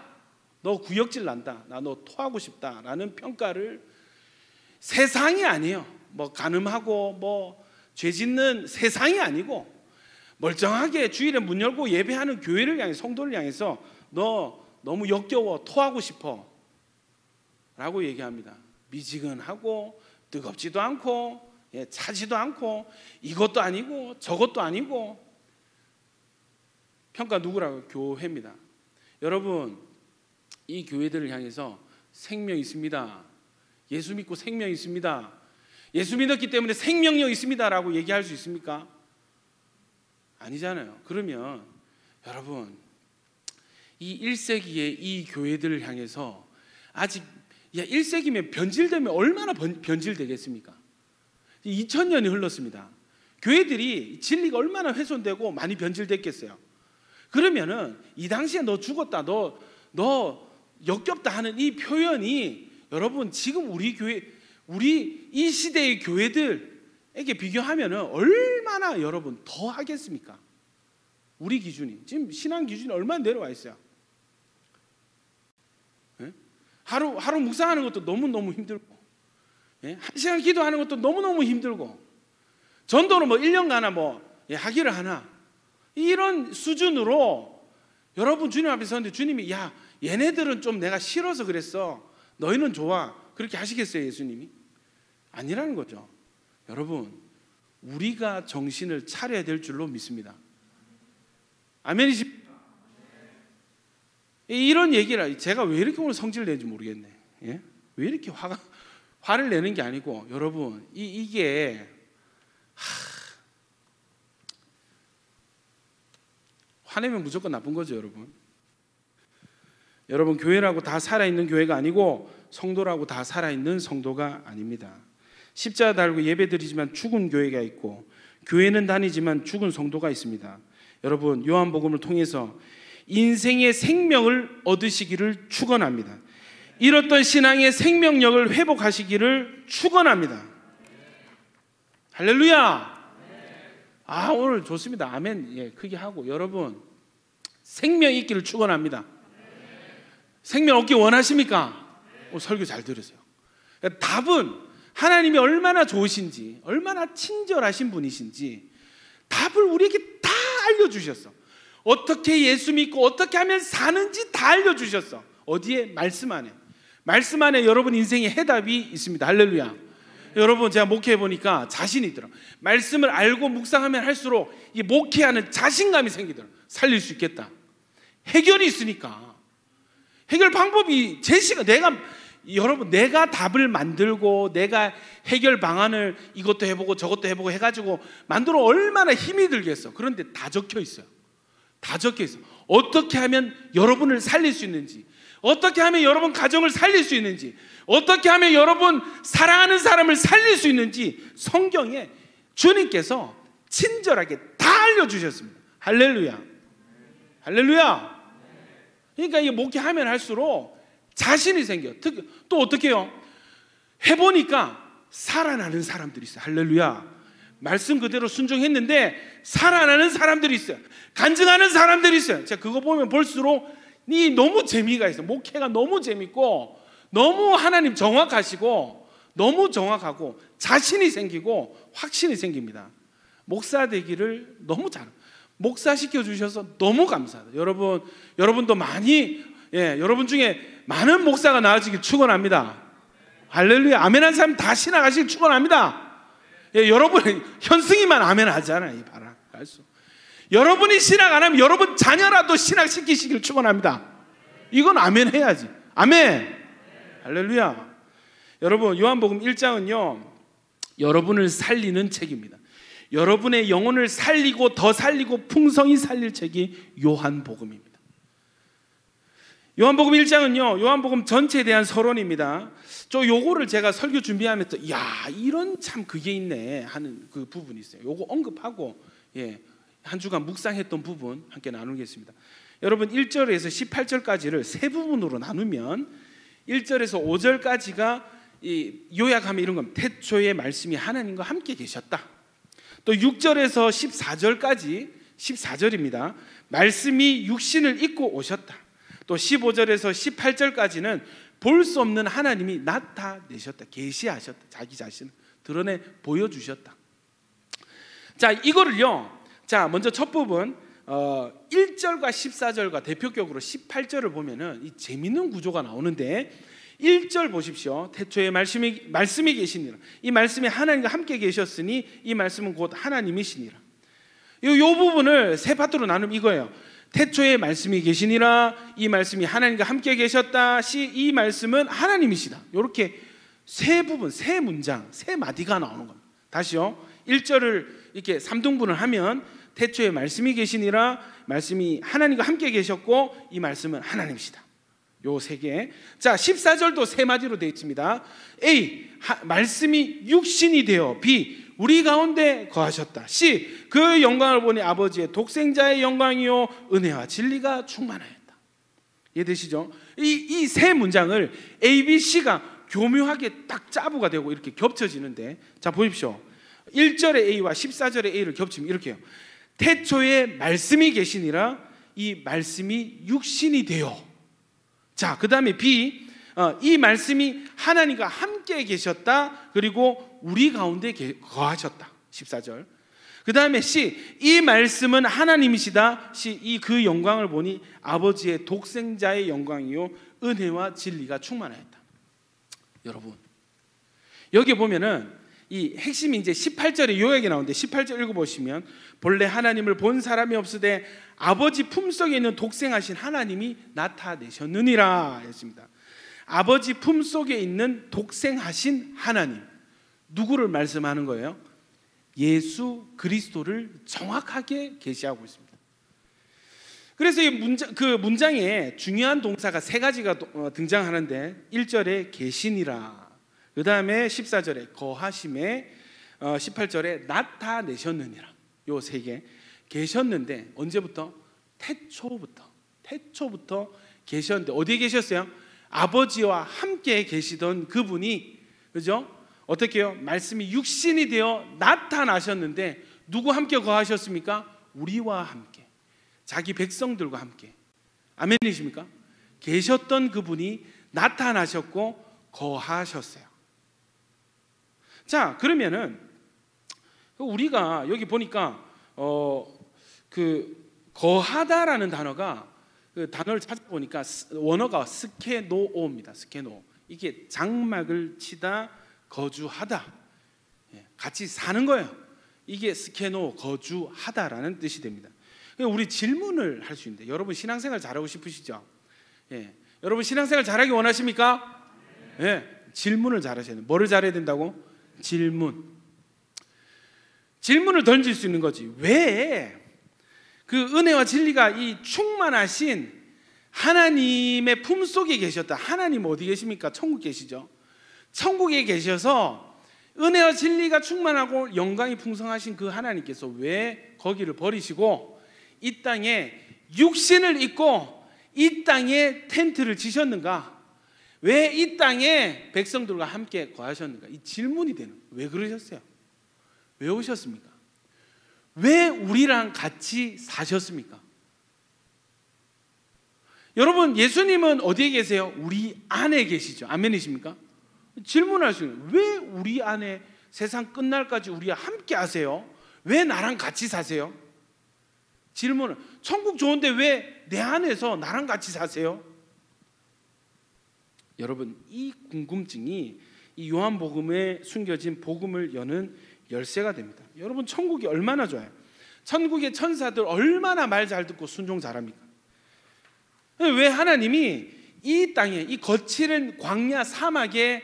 너 구역질 난다. 나 너 토하고 싶다라는 평가를 세상이 아니에요. 뭐 가늠하고 뭐 죄짓는 세상이 아니고 멀쩡하게 주일에 문 열고 예배하는 교회를 향해 성도를 향해서 너 너무 역겨워 토하고 싶어 라고 얘기합니다. 미지근하고 뜨겁지도 않고 예, 차지도 않고 이것도 아니고 저것도 아니고 평가 누구라고 교회입니다. 여러분 이 교회들을 향해서 생명 있습니다. 예수 믿고 생명 있습니다. 예수 믿었기 때문에 생명력 있습니다라고 얘기할 수 있습니까? 아니잖아요. 그러면 여러분 이 1세기의 이 교회들을 향해서 아직 야, 1세기면 변질되면 얼마나 변질되겠습니까? 2000년이 흘렀습니다. 교회들이 진리가 얼마나 훼손되고 많이 변질됐겠어요. 그러면은 이 당시에 너 죽었다, 너, 너 역겹다 하는 이 표현이 여러분 지금 우리 교회, 우리 이 시대의 교회들에게 비교하면은 얼마나 여러분 더 하겠습니까? 우리 기준이. 지금 신앙 기준이 얼마나 내려와 있어요. 하루 하루 묵상하는 것도 너무 너무 힘들고 예? 한 시간 기도하는 것도 너무 너무 힘들고 전도는 뭐 1년 가나 뭐 예, 하기를 하나. 이런 수준으로 여러분 주님 앞에 서는데 주님이 야 얘네들은 좀 내가 싫어서 그랬어. 너희는 좋아. 그렇게 하시겠어요 예수님이? 아니라는 거죠. 여러분 우리가 정신을 차려야 될 줄로 믿습니다. 아멘이십니까? 이런 얘기를 제가 왜 이렇게 오늘 성질 내는지 모르겠네. 예? 왜 이렇게 화가 화를 내는 게 아니고 여러분 이 하, 화내면 무조건 나쁜 거죠, 여러분. 여러분 교회라고 다 살아 있는 교회가 아니고 성도라고 다 살아 있는 성도가 아닙니다. 십자가 달고 예배드리지만 죽은 교회가 있고 교회는 다니지만 죽은 성도가 있습니다. 여러분 요한복음을 통해서 인생의 생명을 얻으시기를 축원합니다. 잃었던 신앙의 생명력을 회복하시기를 축원합니다. 할렐루야. 아 오늘 좋습니다. 아멘. 예, 크게 하고 여러분 생명 있기를 축원합니다. 생명 얻기 원하십니까? 오, 설교 잘 들으세요. 답은 하나님이 얼마나 좋으신지, 얼마나 친절하신 분이신지 답을 우리에게 다 알려주셨어. 어떻게 예수 믿고 어떻게 하면 사는지 다 알려주셨어. 어디에? 말씀 안에. 말씀 안에 여러분 인생의 해답이 있습니다. 할렐루야. 여러분 제가 목회해 보니까 자신이 들어. 말씀을 알고 묵상하면 할수록 이 목회하는 자신감이 생기더라. 살릴 수 있겠다. 해결이 있으니까. 해결 방법이 제시가 내가 여러분 내가 답을 만들고 내가 해결 방안을 이것도 해보고 저것도 해보고 해가지고 만들어 얼마나 힘이 들겠어. 그런데 다 적혀 있어요. 다 적혀 있어. 어떻게 하면 여러분을 살릴 수 있는지, 어떻게 하면 여러분 가정을 살릴 수 있는지, 어떻게 하면 여러분 사랑하는 사람을 살릴 수 있는지 성경에 주님께서 친절하게 다 알려주셨습니다. 할렐루야. 할렐루야. 그러니까 이 목회하면 할수록 자신이 생겨. 특, 또 어떻게 해요? 해보니까 살아나는 사람들이 있어요. 할렐루야. 말씀 그대로 순종했는데 살아나는 사람들이 있어요. 간증하는 사람들이 있어요. 자, 그거 보면 볼수록 이 너무 재미가 있어. 목회가 너무 재밌고 너무 하나님 정확하시고 너무 정확하고 자신이 생기고 확신이 생깁니다. 목사 되기를 너무 잘 목사 시켜 주셔서 너무 감사합니다. 여러분 여러분도 많이 예, 여러분 중에 많은 목사가 나와지길 축원합니다. 할렐루야. 아멘 한 사람 다 신앙하시길 축원합니다. 예, 여러분 현승이만 아멘 하잖아요. 이 봐라. 알수. 여러분이 신앙 안 하면 여러분 자녀라도 신앙 시키시길 축원합니다. 이건 아멘 해야지. 아멘. 할렐루야. 여러분 요한복음 1장은요. 여러분을 살리는 책입니다. 여러분의 영혼을 살리고 더 살리고 풍성히 살릴 책이 요한복음입니다. 요한복음 1장은요. 요한복음 전체에 대한 서론입니다. 저 요거를 제가 설교 준비하면서 야, 이런 참 그게 있네 하는 그 부분이 있어요. 요거 언급하고 예. 한 주간 묵상했던 부분 함께 나누겠습니다. 여러분 1절에서 18절까지를 세 부분으로 나누면 1절에서 5절까지가 이 요약하면 이런 겁니다. 태초에 말씀이 하나님과 함께 계셨다. 또 6절에서 14절까지 14절입니다. 말씀이 육신을 입고 오셨다. 또 15절에서 18절까지는 볼 수 없는 하나님이 나타내셨다. 계시하셨다. 자기 자신을 드러내 보여 주셨다. 자, 이거를요. 자, 먼저 첫 부분 어, 1절과 14절과 대표격으로 18절을 보면은 이 재밌는 구조가 나오는데 1절 보십시오. 태초에 말씀이 말씀이 계시니라. 이 말씀이 하나님과 함께 계셨으니 이 말씀은 곧 하나님이시니라. 요, 요 부분을 세 파트로 나누면 이거예요. 태초에 말씀이 계시니라. 이 말씀이 하나님과 함께 계셨다. 시 이 말씀은 하나님이시다. 이렇게 세 부분, 세 문장, 세 마디가 나오는 겁니다. 다시요. 1절을 이렇게 3등분을 하면 태초에 말씀이 계시니라. 말씀이 하나님과 함께 계셨고 이 말씀은 하나님이시다. 요 세 개. 자, 14절도 세 마디로 되어 있습니다. A. 하, 말씀이 육신이 되어 B. 우리 가운데 거하셨다. C. 그 영광을 보니 아버지의 독생자의 영광이요 은혜와 진리가 충만하였다. 이해되시죠? 이세 문장을 A, B, C가 교묘하게 딱 짜부가 되고 이렇게 겹쳐지는데 자 보십시오. 1절의 A와 14절의 A를 겹치면 이렇게요. 태초에 말씀이 계시니라 이 말씀이 육신이 되어 자, 그 다음에 B, 어, 이 말씀이 하나님과 함께 계셨다. 그리고 우리 가운데 거하셨다. 14절. 그 다음에 C, 이 말씀은 하나님이시다. C, 이 그 영광을 보니 아버지의 독생자의 영광이요. 은혜와 진리가 충만하였다. 여러분, 여기 보면은 이 핵심이 이제 18절에 요약이 나오는데 18절 읽어보시면 본래 하나님을 본 사람이 없으되 아버지 품속에 있는 독생하신 하나님이 나타내셨느니라 했습니다. 아버지 품속에 있는 독생하신 하나님 누구를 말씀하는 거예요? 예수 그리스도를 정확하게 계시하고 있습니다. 그래서 이 문장 그 문장에 중요한 동사가 세 가지가 어, 등장하는데 1절에 계시니라. 그다음에 14절에 거하심에 18절에 어, 나타내셨느니라. 요 세 개. 계셨는데 언제부터? 태초부터 태초부터 계셨는데 어디에 계셨어요? 아버지와 함께 계시던 그분이 그죠? 어떻게 요 말씀이 육신이 되어 나타나셨는데 누구 함께 거하셨습니까? 우리와 함께 자기 백성들과 함께 아멘이십니까? 계셨던 그분이 나타나셨고 거하셨어요. 자 그러면은 우리가 여기 보니까 어 그 거하다라는 단어가 그 단어를 찾아보니까 원어가 스케노오입니다. 스케노. 이게 장막을 치다 거주하다. 예, 같이 사는 거예요. 이게 스케노 거주하다라는 뜻이 됩니다. 우리 질문을 할 수 있는데 여러분 신앙생활 잘하고 싶으시죠? 예. 여러분 신앙생활 잘하기 원하십니까? 예. 질문을 잘하셔야 돼요. 뭐를 잘해야 된다고? 질문. 질문을 던질 수 있는 거지. 왜 그 은혜와 진리가 이 충만하신 하나님의 품 속에 계셨다. 하나님 어디 계십니까? 천국 계시죠. 천국에 계셔서 은혜와 진리가 충만하고 영광이 풍성하신 그 하나님께서 왜 거기를 버리시고 이 땅에 육신을 입고 이 땅에 텐트를 치셨는가? 왜 이 땅에 백성들과 함께 거하셨는가? 이 질문이 되는. 거예요. 왜 그러셨어요? 왜 오셨습니까? 왜 우리랑 같이 사셨습니까? 여러분, 예수님은 어디에 계세요? 우리 안에 계시죠. 아멘이십니까? 질문할 수 있는 왜 우리 안에 세상 끝날까지 우리와 함께 하세요? 왜 나랑 같이 사세요? 질문은 천국 좋은데 왜 내 안에서 나랑 같이 사세요? 여러분 이 궁금증이 이 요한복음에 숨겨진 복음을 여는 열쇠가 됩니다. 여러분 천국이 얼마나 좋아요? 천국의 천사들 얼마나 말 잘 듣고 순종 잘합니까? 왜 하나님이 이 땅에 이 거칠은 광야 사막에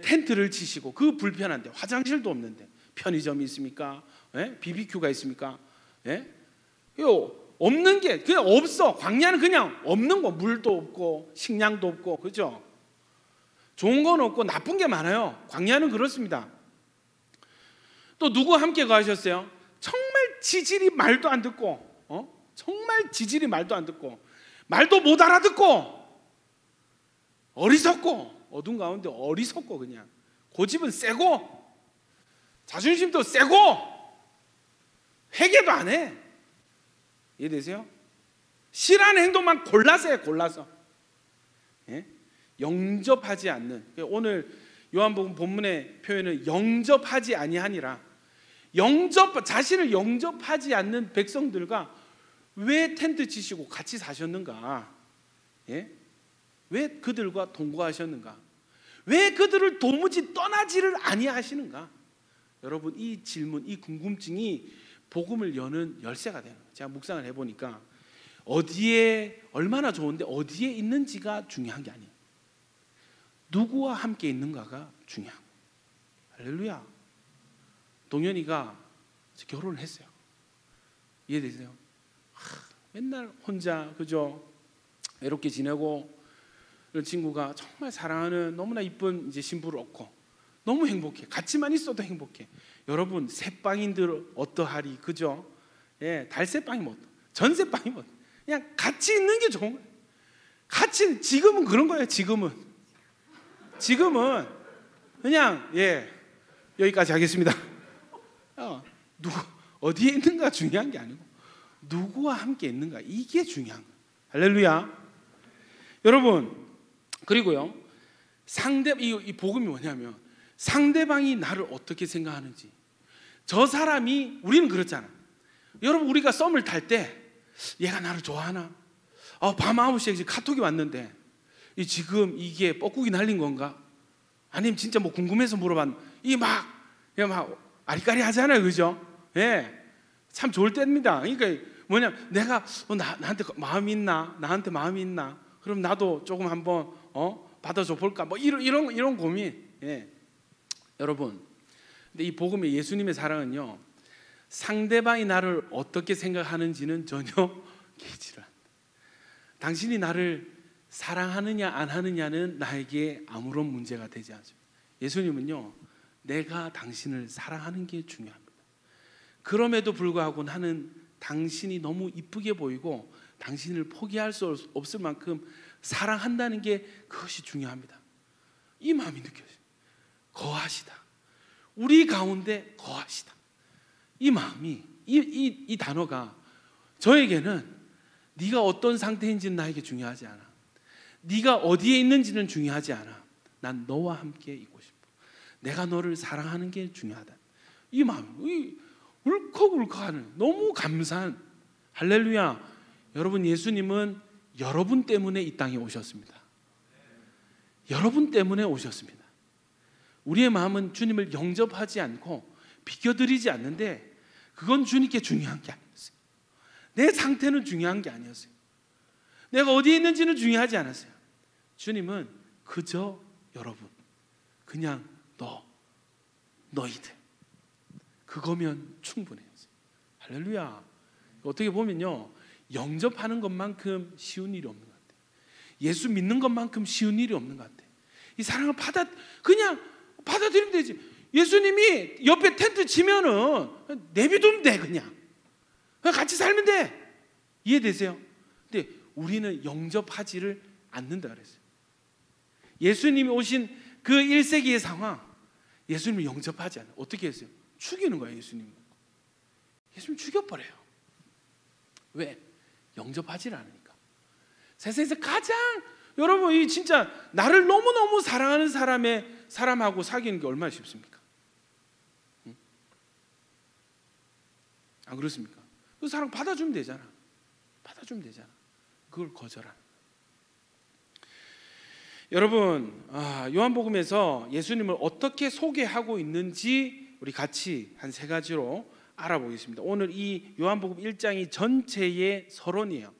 텐트를 치시고 그 불편한데 화장실도 없는데 편의점이 있습니까? 예? BBQ가 있습니까? 예? 요 없는 게 그냥 없어. 광야는 그냥 없는 거 물도 없고 식량도 없고 그죠? 좋은 건 없고 나쁜 게 많아요. 광야는 그렇습니다. 또 누구 함께 가셨어요? 정말 지질이 말도 안 듣고, 어? 정말 지질이 말도 안 듣고, 말도 못 알아듣고, 어리석고, 어둠 가운데 어리석고 그냥 고집은 세고, 자존심도 세고, 회개도 안 해. 이해되세요? 싫어하는 행동만 골라서 해, 골라서. 예? 영접하지 않는 오늘 요한복음 본문의 표현은 영접하지 아니하니라 영접 자신을 영접하지 않는 백성들과 왜 텐트 치시고 같이 사셨는가? 예? 왜 그들과 동거하셨는가? 왜 그들을 도무지 떠나지를 아니하시는가? 여러분 이 질문, 이 궁금증이 복음을 여는 열쇠가 되는 거예요. 제가 묵상을 해보니까 어디에 얼마나 좋은데 어디에 있는지가 중요한 게 아니에요. 누구와 함께 있는가가 중요한 거예요. 할렐루야. 동현이가 결혼을 했어요. 이해되세요? 하, 맨날 혼자 그죠? 외롭게 지내고 친구가 정말 사랑하는 너무나 이쁜 이제 신부를 얻고 너무 행복해. 같이만 있어도 행복해. 여러분 새빵인들 어떠하리 그죠? 예, 달새빵이 뭐 전새빵이 뭐 그냥 같이 있는 게 좋은 거예요. 같이 지금은 그런 거예요. 지금은 지금은 그냥 예 여기까지 하겠습니다. 어, 누구 어디에 있는가 중요한 게 아니고 누구와 함께 있는가 이게 중요한 거예요. 할렐루야. 여러분 그리고요 상대 이, 이 복음이 뭐냐면 상대방이 나를 어떻게 생각하는지 저 사람이 우리는 그렇잖아. 여러분 우리가 썸을 탈 때 얘가 나를 좋아하나? 어, 밤 9시에 지금 카톡이 왔는데 이 지금 이게 뻐꾸기 날린 건가? 아니면 진짜 뭐 궁금해서 물어봤 이막 막 아리까리 하잖아요, 그죠? 예, 참 좋을 때입니다. 그러니까 뭐냐, 내가 어, 나, 나한테 마음이 있나? 나한테 마음이 있나? 그럼 나도 조금 한번 어 받아줘 볼까? 뭐 이런 이런 이런 고민. 예, 여러분, 근데 이 복음의 예수님의 사랑은요, 상대방이 나를 어떻게 생각하는지는 전혀 개지를 않다. 당신이 나를 사랑하느냐 안 하느냐는 나에게 아무런 문제가 되지 않죠. 예수님은요, 내가 당신을 사랑하는 게 중요합니다. 그럼에도 불구하고 나는 당신이 너무 이쁘게 보이고 당신을 포기할 수 없을 만큼 사랑한다는 게 그것이 중요합니다. 이 마음이 느껴져요. 거하시다. 우리 가운데 거하시다. 이 마음이 이, 이, 이 단어가 저에게는 네가 어떤 상태인지는 나에게 중요하지 않아. 네가 어디에 있는지는 중요하지 않아. 난 너와 함께 있고 싶어. 내가 너를 사랑하는 게 중요하다. 이 마음, 이 울컥울컥하는 너무 감사한 할렐루야. 여러분 예수님은 여러분 때문에 이 땅에 오셨습니다. 여러분 때문에 오셨습니다. 우리의 마음은 주님을 영접하지 않고 비켜드리지 않는데 그건 주님께 중요한 게 아니었어요. 내 상태는 중요한 게 아니었어요. 내가 어디에 있는지는 중요하지 않았어요. 주님은 그저 여러분, 그냥 너, 너희들. 그거면 충분해요. 할렐루야. 어떻게 보면요. 영접하는 것만큼 쉬운 일이 없는 것 같아요. 예수 믿는 것만큼 쉬운 일이 없는 것 같아. 이 사랑을 받아 그냥 받아들이면 되지. 예수님이 옆에 텐트 치면은 내비두면 돼 그냥. 같이 살면 돼. 이해되세요? 근데 우리는 영접하지를 않는다 그랬어요. 예수님이 오신 그 1세기의 상황 예수님을 영접하지 않아. 어떻게 했어요? 죽이는 거예요, 예수님. 예수님 죽여버려요. 왜? 영접하지 않으니까. 세상에서 가장 여러분 이 진짜 나를 너무 너무 사랑하는 사람의 사람하고 사귀는 게 얼마나 쉽습니까? 응? 안 그렇습니까? 그 사랑 받아주면 되잖아. 받아주면 되잖아. 그걸 거절하는. 여러분 아, 요한복음에서 예수님을 어떻게 소개하고 있는지 우리 같이 한 세 가지로 알아보겠습니다. 오늘 이 요한복음 1장이 전체의 서론이에요.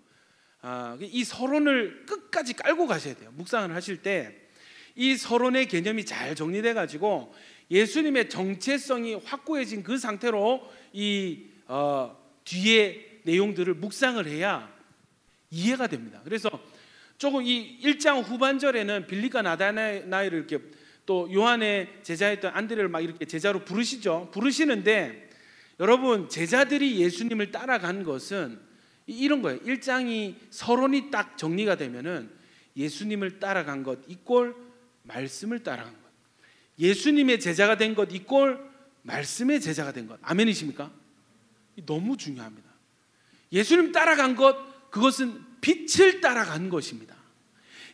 아, 이 서론을 끝까지 깔고 가셔야 돼요. 묵상을 하실 때 이 서론의 개념이 잘 정리돼 가지고 예수님의 정체성이 확고해진 그 상태로 이 어, 뒤에 내용들을 묵상을 해야 이해가 됩니다. 그래서 조금 이 1장 후반절에는 빌리가 나다나이를 이렇게 또 요한의 제자였던 안드레를 막 이렇게 제자로 부르시죠. 부르시는데 여러분 제자들이 예수님을 따라간 것은 이런 거예요. 1장이 서론이 딱 정리가 되면은 예수님을 따라간 것 이꼴 말씀을 따라간 것. 예수님의 제자가 된 것 이꼴 말씀의 제자가 된 것. 아멘이십니까? 너무 중요합니다. 예수님 따라간 것 그것은 빛을 따라간 것입니다.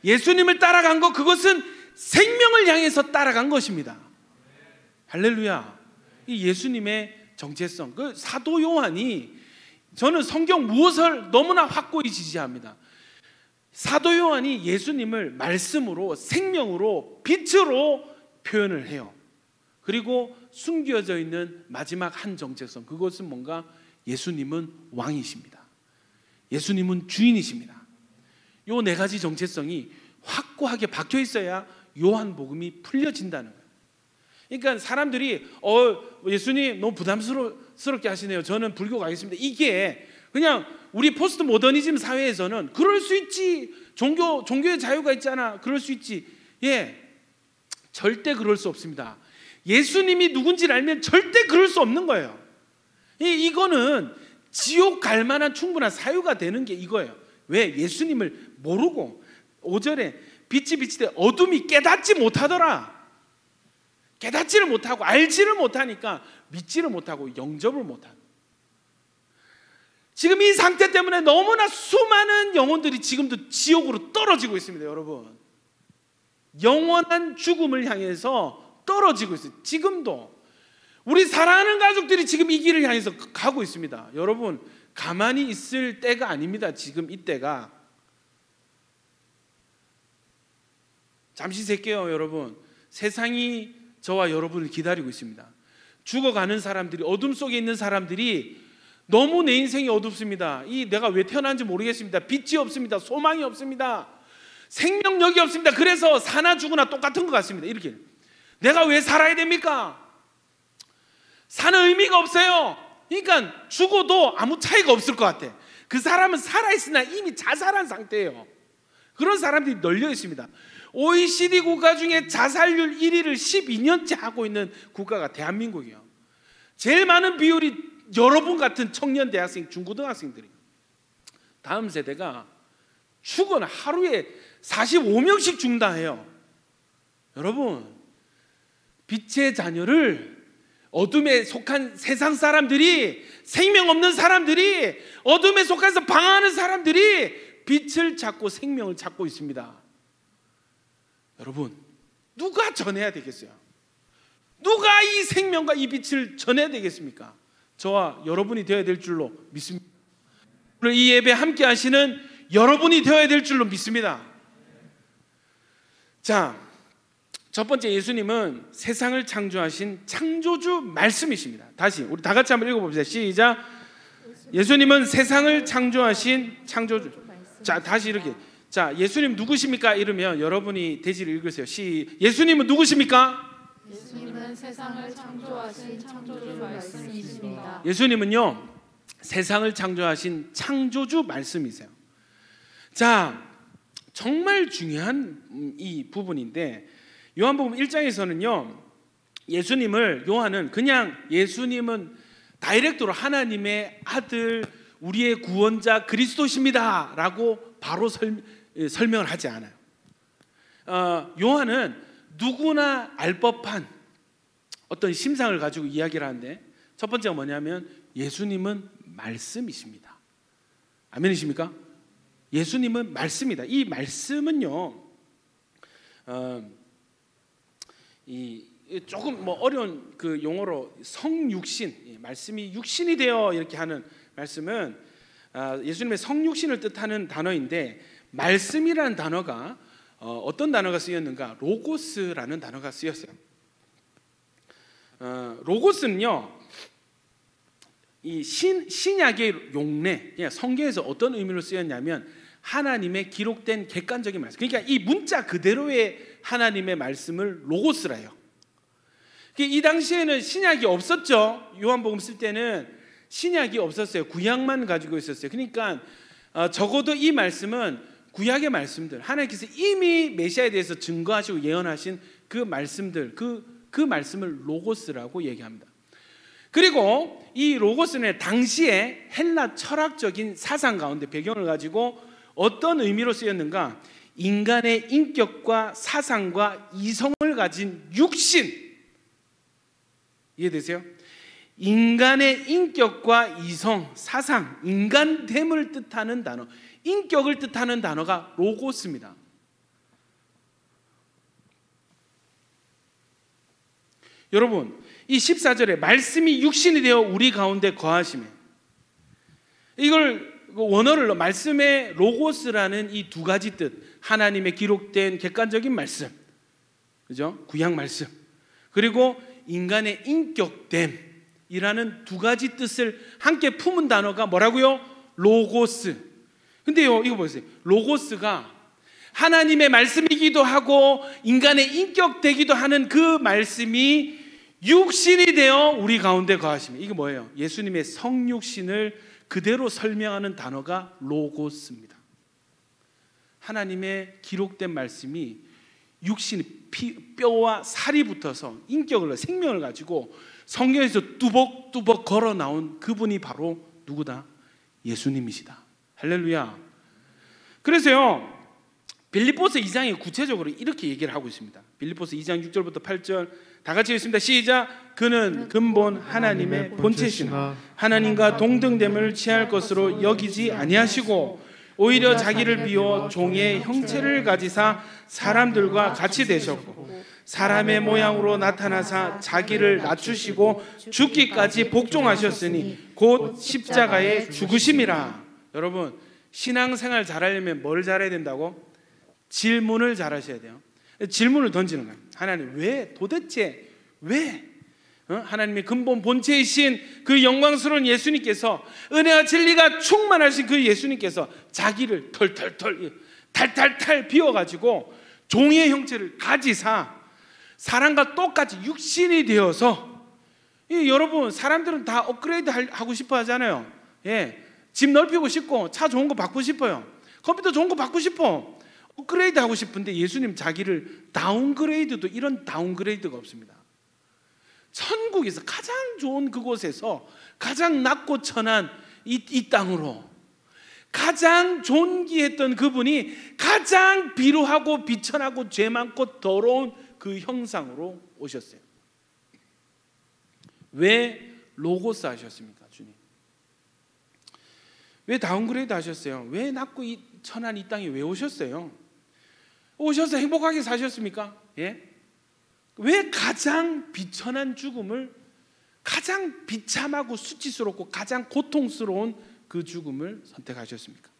예수님을 따라간 것 그것은 생명을 향해서 따라간 것입니다. 할렐루야. 이 예수님의 정체성. 그 사도 요한이 저는 성경 무엇을 너무나 확고히 지지합니다. 사도 요한이 예수님을 말씀으로 생명으로 빛으로 표현을 해요. 그리고 숨겨져 있는 마지막 한 정체성 그것은 뭔가 예수님은 왕이십니다. 예수님은 주인이십니다. 요 네 가지 정체성이 확고하게 박혀 있어야 요한복음이 풀려진다는 거예요. 그러니까 사람들이 어 예수님 너무 부담스럽게 하시네요. 저는 불교 가겠습니다. 이게 그냥 우리 포스트 모더니즘 사회에서는 그럴 수 있지. 종교 종교의 자유가 있잖아. 그럴 수 있지. 예. 절대 그럴 수 없습니다. 예수님이 누군지를 알면 절대 그럴 수 없는 거예요. 이 이거는 지옥 갈 만한 충분한 사유가 되는 게 이거예요. 왜 예수님을 모르고 5절에 빛이 빛이 어둠이 깨닫지 못하더라. 깨닫지를 못하고 알지를 못하니까 믿지를 못하고 영접을 못하는. 지금 이 상태 때문에 너무나 수많은 영혼들이 지금도 지옥으로 떨어지고 있습니다, 여러분. 영원한 죽음을 향해서 떨어지고 있어요. 지금도 우리 사랑하는 가족들이 지금 이 길을 향해서 가고 있습니다. 여러분, 가만히 있을 때가 아닙니다. 지금 이때가 잠시 셀게요, 여러분. 세상이 저와 여러분을 기다리고 있습니다. 죽어가는 사람들이 어둠 속에 있는 사람들이 너무 내 인생이 어둡습니다. 이 내가 왜 태어난지 모르겠습니다. 빛이 없습니다. 소망이 없습니다. 생명력이 없습니다. 그래서 사나 죽으나 똑같은 것 같습니다. 이렇게 내가 왜 살아야 됩니까? 사는 의미가 없어요. 그러니까 죽어도 아무 차이가 없을 것 같아. 그 사람은 살아있으나 이미 자살한 상태예요. 그런 사람들이 널려 있습니다. OECD 국가 중에 자살률 1위를 12년째 하고 있는 국가가 대한민국이에요. 제일 많은 비율이 여러분 같은 청년 대학생, 중고등학생들이 다음 세대가 죽어나 하루에 45명씩 죽다 해요. 여러분, 빛의 자녀를 어둠에 속한 세상 사람들이 생명 없는 사람들이 어둠에 속해서 방황하는 사람들이 빛을 찾고 생명을 찾고 있습니다. 여러분, 누가 전해야 되겠어요? 누가 이 생명과 이 빛을 전해야 되겠습니까? 저와 여러분이 되어야 될 줄로 믿습니다. 이 예배 함께 하시는 여러분이 되어야 될 줄로 믿습니다. 자, 첫 번째 예수님은 세상을 창조하신 창조주 말씀이십니다. 다시 우리 다 같이 한번 읽어봅시다. 시작. 예수님은 세상을 창조하신 창조주. 자, 다시 이렇게. 자, 예수님 누구십니까? 이러면 여러분이 대지를 읽으세요. 시. 예수님은 누구십니까? 예수님은 세상을 창조하신 창조주 말씀이십니다. 예수님은요 세상을 창조하신 창조주 말씀이세요. 자, 정말 중요한 음, 이 부분인데 요한복음 1장에서는요. 예수님을 요한은 그냥 예수님은 다이렉트로 하나님의 아들 우리의 구원자 그리스도십니다라고 바로 설, 예, 설명을 하지 않아요. 어, 요한은 누구나 알 법한 어떤 심상을 가지고 이야기를 하는데 첫 번째가 뭐냐면 예수님은 말씀이십니다. 아멘이십니까? 예수님은 말씀이다. 이 말씀은요, 어, 이 조금 뭐 어려운 그 용어로 성육신, 말씀이 육신이 되어 이렇게 하는 말씀은 아, 예수님의 성육신을 뜻하는 단어인데 말씀이라는 단어가 어, 떤 단어가 쓰였는가? 로고스라는 단어가 쓰였어요. 어, 로고스는요, 이 신, 신약의 용례, 성경에서 어떤 의미로 쓰였냐면 하나님의 기록된 객관적인 말씀. 그러니까 이 문자 그대로의 하나님의 말씀을 로고스라 해요. 이 당시에는 신약이 없었죠. 요한복음 쓸 때는 신약이 없었어요. 구약만 가지고 있었어요. 그러니까 어, 적어도 이 말씀은 구약의 말씀들, 하나님께서 이미 메시아에 대해서 증거하시고 예언하신 그 말씀들, 그, 그 말씀을 로고스라고 얘기합니다. 그리고 이 로고스는 당시에 헬라 철학적인 사상 가운데 배경을 가지고 어떤 의미로 쓰였는가? 인간의 인격과 사상과 이성을 가진 육신. 이해되세요? 인간의 인격과 이성, 사상, 인간됨을 뜻하는 단어, 인격을 뜻하는 단어가 로고스입니다. 여러분, 이 14절에 말씀이 육신이 되어 우리 가운데 거하심에 이걸 그 원어를 말씀의 로고스라는 이 두 가지 뜻 하나님의 기록된 객관적인 말씀 그죠? 구약 말씀 그리고 인간의 인격됨이라는 두 가지 뜻을 함께 품은 단어가 뭐라고요? 로고스 근데요 이거 보세요 로고스가 하나님의 말씀이기도 하고 인간의 인격 되기도 하는 그 말씀이 육신이 되어 우리 가운데 거하시면 이게 뭐예요? 예수님의 성육신을 그대로 설명하는 단어가 로고스입니다. 하나님의 기록된 말씀이 육신 피, 뼈와 살이 붙어서 인격을 생명을 가지고 성경에서 뚜벅뚜벅 걸어 나온 그분이 바로 누구다? 예수님이시다. 할렐루야. 그래서요. 빌립보서 2장에 구체적으로 이렇게 얘기를 하고 있습니다. 빌립보서 2장 6절부터 8절 다 같이 읽습니다. 시작. 그는 근본 하나님의 본체시나 하나님과 동등됨을 취할 것으로 여기지 아니하시고 오히려 자기를 비워 종의 형체를 가지사 사람들과 같이 되셨고 사람의 모양으로 나타나사 자기를 낮추시고 죽기까지 복종하셨으니 곧 십자가에 죽으심이라. 여러분 신앙생활 잘하려면 뭘 잘해야 된다고? 질문을 잘하셔야 돼요. 질문을 던지는 거예요. 하나님 왜 도대체 왜 어? 하나님의 근본 본체이신 그 영광스러운 예수님께서 은혜와 진리가 충만하신 그 예수님께서 자기를 털털털 탈탈탈 비워가지고 종의 형체를 가지사 사람과 똑같이 육신이 되어서 여러분 사람들은 다 업그레이드 하고 싶어 하잖아요. 예, 집 넓히고 싶고 차 좋은 거 바꾸고 싶어요. 컴퓨터 좋은 거 바꾸고 싶어. 업그레이드 하고 싶은데 예수님 자기를 downgrade도 이런 downgrade가 없습니다. 천국에서 가장 좋은 그곳에서 가장 낮고 천한 이, 이 땅으로 가장 존귀했던 그분이 가장 비루하고 비천하고 죄 많고 더러운 그 형상으로 오셨어요. 왜 로고스 하셨습니까? 왜 downgrade 하셨어요? 왜 낮고 이 천한 이 땅에 왜 오셨어요? 오셔서 행복하게 사셨습니까? 예? 왜 가장 비천한 죽음을 가장 비참하고 수치스럽고 가장 고통스러운 그 죽음을 선택하셨습니까?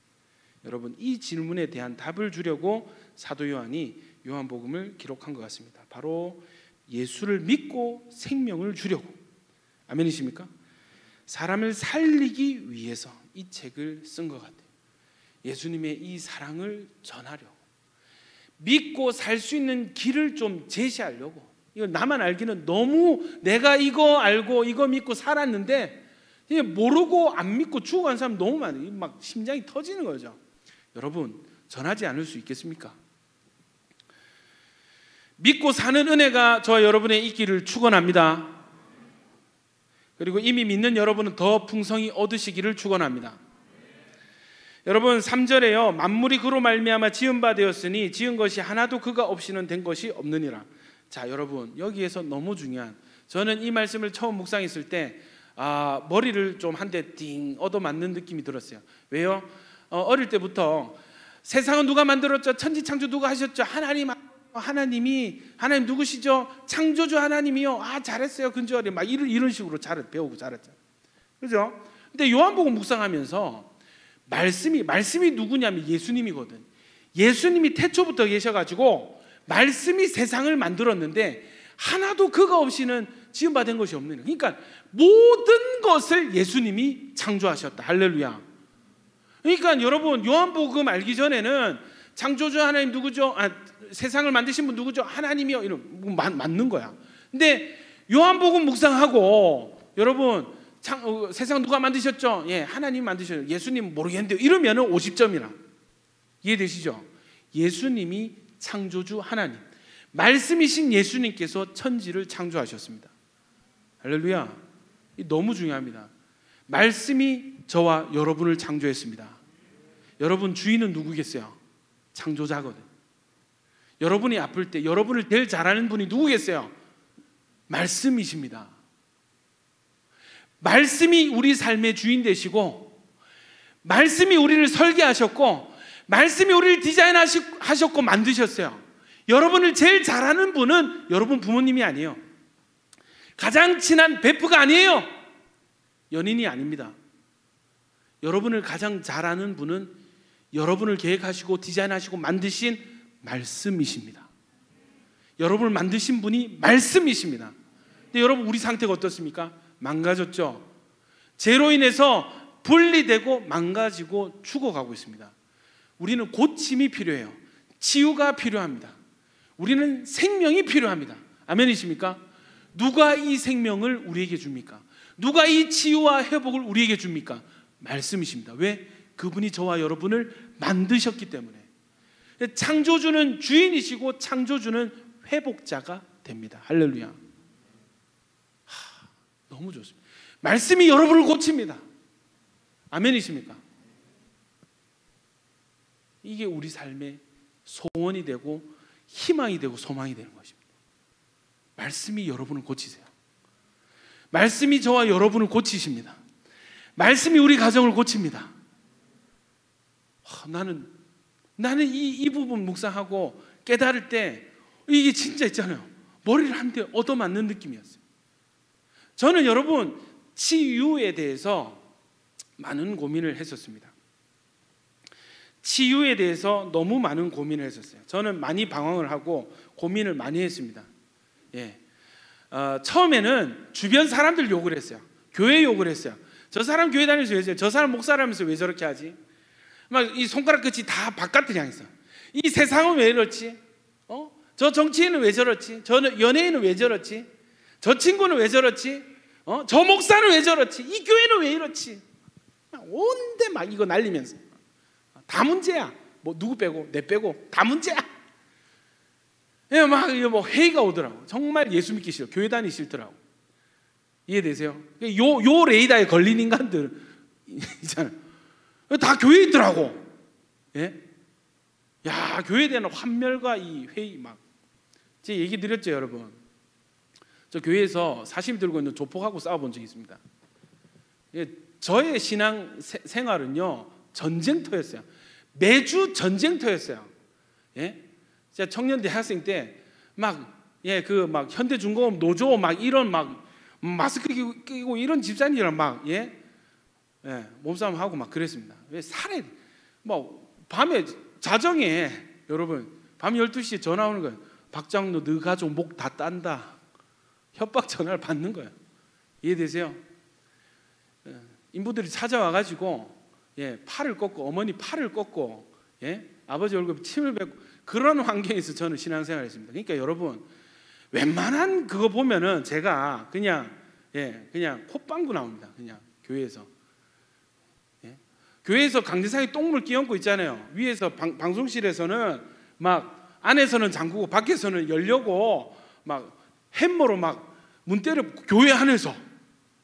여러분 이 질문에 대한 답을 주려고 사도 요한이 요한복음을 기록한 것 같습니다. 바로 예수를 믿고 생명을 주려고 아멘이십니까? 사람을 살리기 위해서 이 책을 쓴 것 같아요. 예수님의 이 사랑을 전하려고 믿고 살 수 있는 길을 좀 제시하려고 이거 나만 알기는 너무 내가 이거 알고 이거 믿고 살았는데 모르고 안 믿고 죽어간 사람 너무 많아요. 막 심장이 터지는 거죠. 여러분 전하지 않을 수 있겠습니까? 믿고 사는 은혜가 저와 여러분의 있기를 축원합니다. 그리고 이미 믿는 여러분은 더 풍성히 얻으시기를 축원합니다. 여러분 3절에요. 만물이 그로 말미암아 지은 바 되었으니 지은 것이 하나도 그가 없이는 된 것이 없느니라. 자, 여러분 여기에서 너무 중요한 저는 이 말씀을 처음 묵상했을 때 아, 머리를 좀 한 대 띵 얻어 맞는 느낌이 들었어요. 왜요? 어, 어릴 때부터 세상은 누가 만들었죠? 천지 창조 누가 하셨죠? 하나님 하나님이 하나님 누구시죠? 창조주 하나님이요. 아 잘했어요 근조하리 막 이런 이런 식으로 잘 배우고 자랐죠. 그죠? 근데 요한복음 묵상하면서 말씀이 말씀이 누구냐면 예수님이거든. 예수님이 태초부터 계셔가지고 말씀이 세상을 만들었는데 하나도 그가 없이는 지음받은 것이 없는. 그러니까 모든 것을 예수님이 창조하셨다. 할렐루야. 그러니까 여러분 요한복음 알기 전에는 창조주 하나님 누구죠? 아, 세상을 만드신 분 누구죠? 하나님이요. 이런 뭐 맞, 맞는 거야. 근데 요한복음 묵상하고 여러분 창, 어, 세상 누가 만드셨죠? 예, 하나님 만드셨죠. 예수님 모르겠는데 이러면은 50점이나 이해되시죠? 예수님이 창조주 하나님, 말씀이신 예수님께서 천지를 창조하셨습니다. 할렐루야. 이 너무 중요합니다. 말씀이 저와 여러분을 창조했습니다. 여러분 주인은 누구겠어요? 창조자거든. 여러분이 아플 때 여러분을 제일 잘하는 분이 누구겠어요? 말씀이십니다. 말씀이 우리 삶의 주인 되시고 말씀이 우리를 설계하셨고 말씀이 우리를 디자인하셨고 만드셨어요. 여러분을 제일 잘하는 분은 여러분 부모님이 아니에요. 가장 친한 베프가 아니에요. 연인이 아닙니다. 여러분을 가장 잘하는 분은 여러분을 계획하시고 디자인하시고 만드신 말씀이십니다. 여러분을 만드신 분이 말씀이십니다. 근데 여러분 우리 상태가 어떻습니까? 망가졌죠. 죄로 인해서 분리되고 망가지고 죽어가고 있습니다. 우리는 고침이 필요해요. 치유가 필요합니다. 우리는 생명이 필요합니다. 아멘이십니까? 누가 이 생명을 우리에게 줍니까? 누가 이 치유와 회복을 우리에게 줍니까? 말씀이십니다. 왜? 그분이 저와 여러분을 만드셨기 때문에. 창조주는 주인이시고 창조주는 회복자가 됩니다. 할렐루야. 하, 너무 좋습니다. 말씀이 여러분을 고칩니다. 아멘이십니까? 이게 우리 삶의 소원이 되고 희망이 되고 소망이 되는 것입니다. 말씀이 여러분을 고치세요. 말씀이 저와 여러분을 고치십니다. 말씀이 우리 가정을 고칩니다. 하, 나는 나는 이, 이 부분 묵상하고 깨달을 때 이게 진짜 있잖아요. 머리를 한 대 얻어맞는 느낌이었어요. 저는 여러분 치유에 대해서 많은 고민을 했었습니다. 치유에 대해서 너무 많은 고민을 했었어요. 저는 많이 방황을 하고 고민을 많이 했습니다. 예. 어, 처음에는 주변 사람들 욕을 했어요. 교회 욕을 했어요. 저 사람 교회 다니면서 왜저 사람 목사라면서 왜 저렇게 하지? 막 이 손가락 끝이 다 바깥을 향했어. 이 세상은 왜 이렇지? 어? 저 정치인은 왜 저렇지? 저 연예인은 왜 저렇지? 저 친구는 왜 저렇지? 어? 저 목사는 왜 저렇지? 이 교회는 왜 이렇지? 온데 막 이거 날리면서 다 문제야. 뭐 누구 빼고 내 빼고 다 문제야. 예, 막뭐 회의가 오더라고. 정말 예수 믿기 싫어. 교회 다니 싫더라고. 이해되세요? 요, 요 레이더에 걸린 인간들 있잖아요. 다 교회에 있더라고. 예? 야, 교회에 대한 환멸과 이 회의 막. 제 얘기 드렸죠, 여러분. 저 교회에서 사심 들고 있는 조폭하고 싸워본 적이 있습니다. 예, 저의 신앙 세, 생활은요, 전쟁터였어요. 매주 전쟁터였어요. 예? 제가 청년 대학생 때 막 예, 그 막 현대중공업 노조 막 이런 막 마스크 끼고, 끼고 이런 집사님이랑 막 예? 예, 몸싸움 하고 막 그랬습니다. 왜 살에 뭐 밤에 자정에 여러분 밤 12시에 전화 오는 거예요. 박장로 너 가족 목 다 딴다. 협박 전화를 받는 거예요. 이해되세요? 예, 인부들이 찾아와 가지고 예, 팔을 꺾고 어머니 팔을 꺾고 예? 아버지 얼굴 침을 뱉고 그런 환경에서 저는 신앙생활했습니다. 그러니까 여러분 웬만한 그거 보면은 제가 그냥 예, 그냥 콧방구 나옵니다. 그냥 교회에서. 예? 교회에서 강대상에 똥물 끼얹고 있잖아요. 위에서 방, 방송실에서는 막 안에서는 잠그고 밖에서는 열려고 막 햄머로 막 문 때려 교회 안에서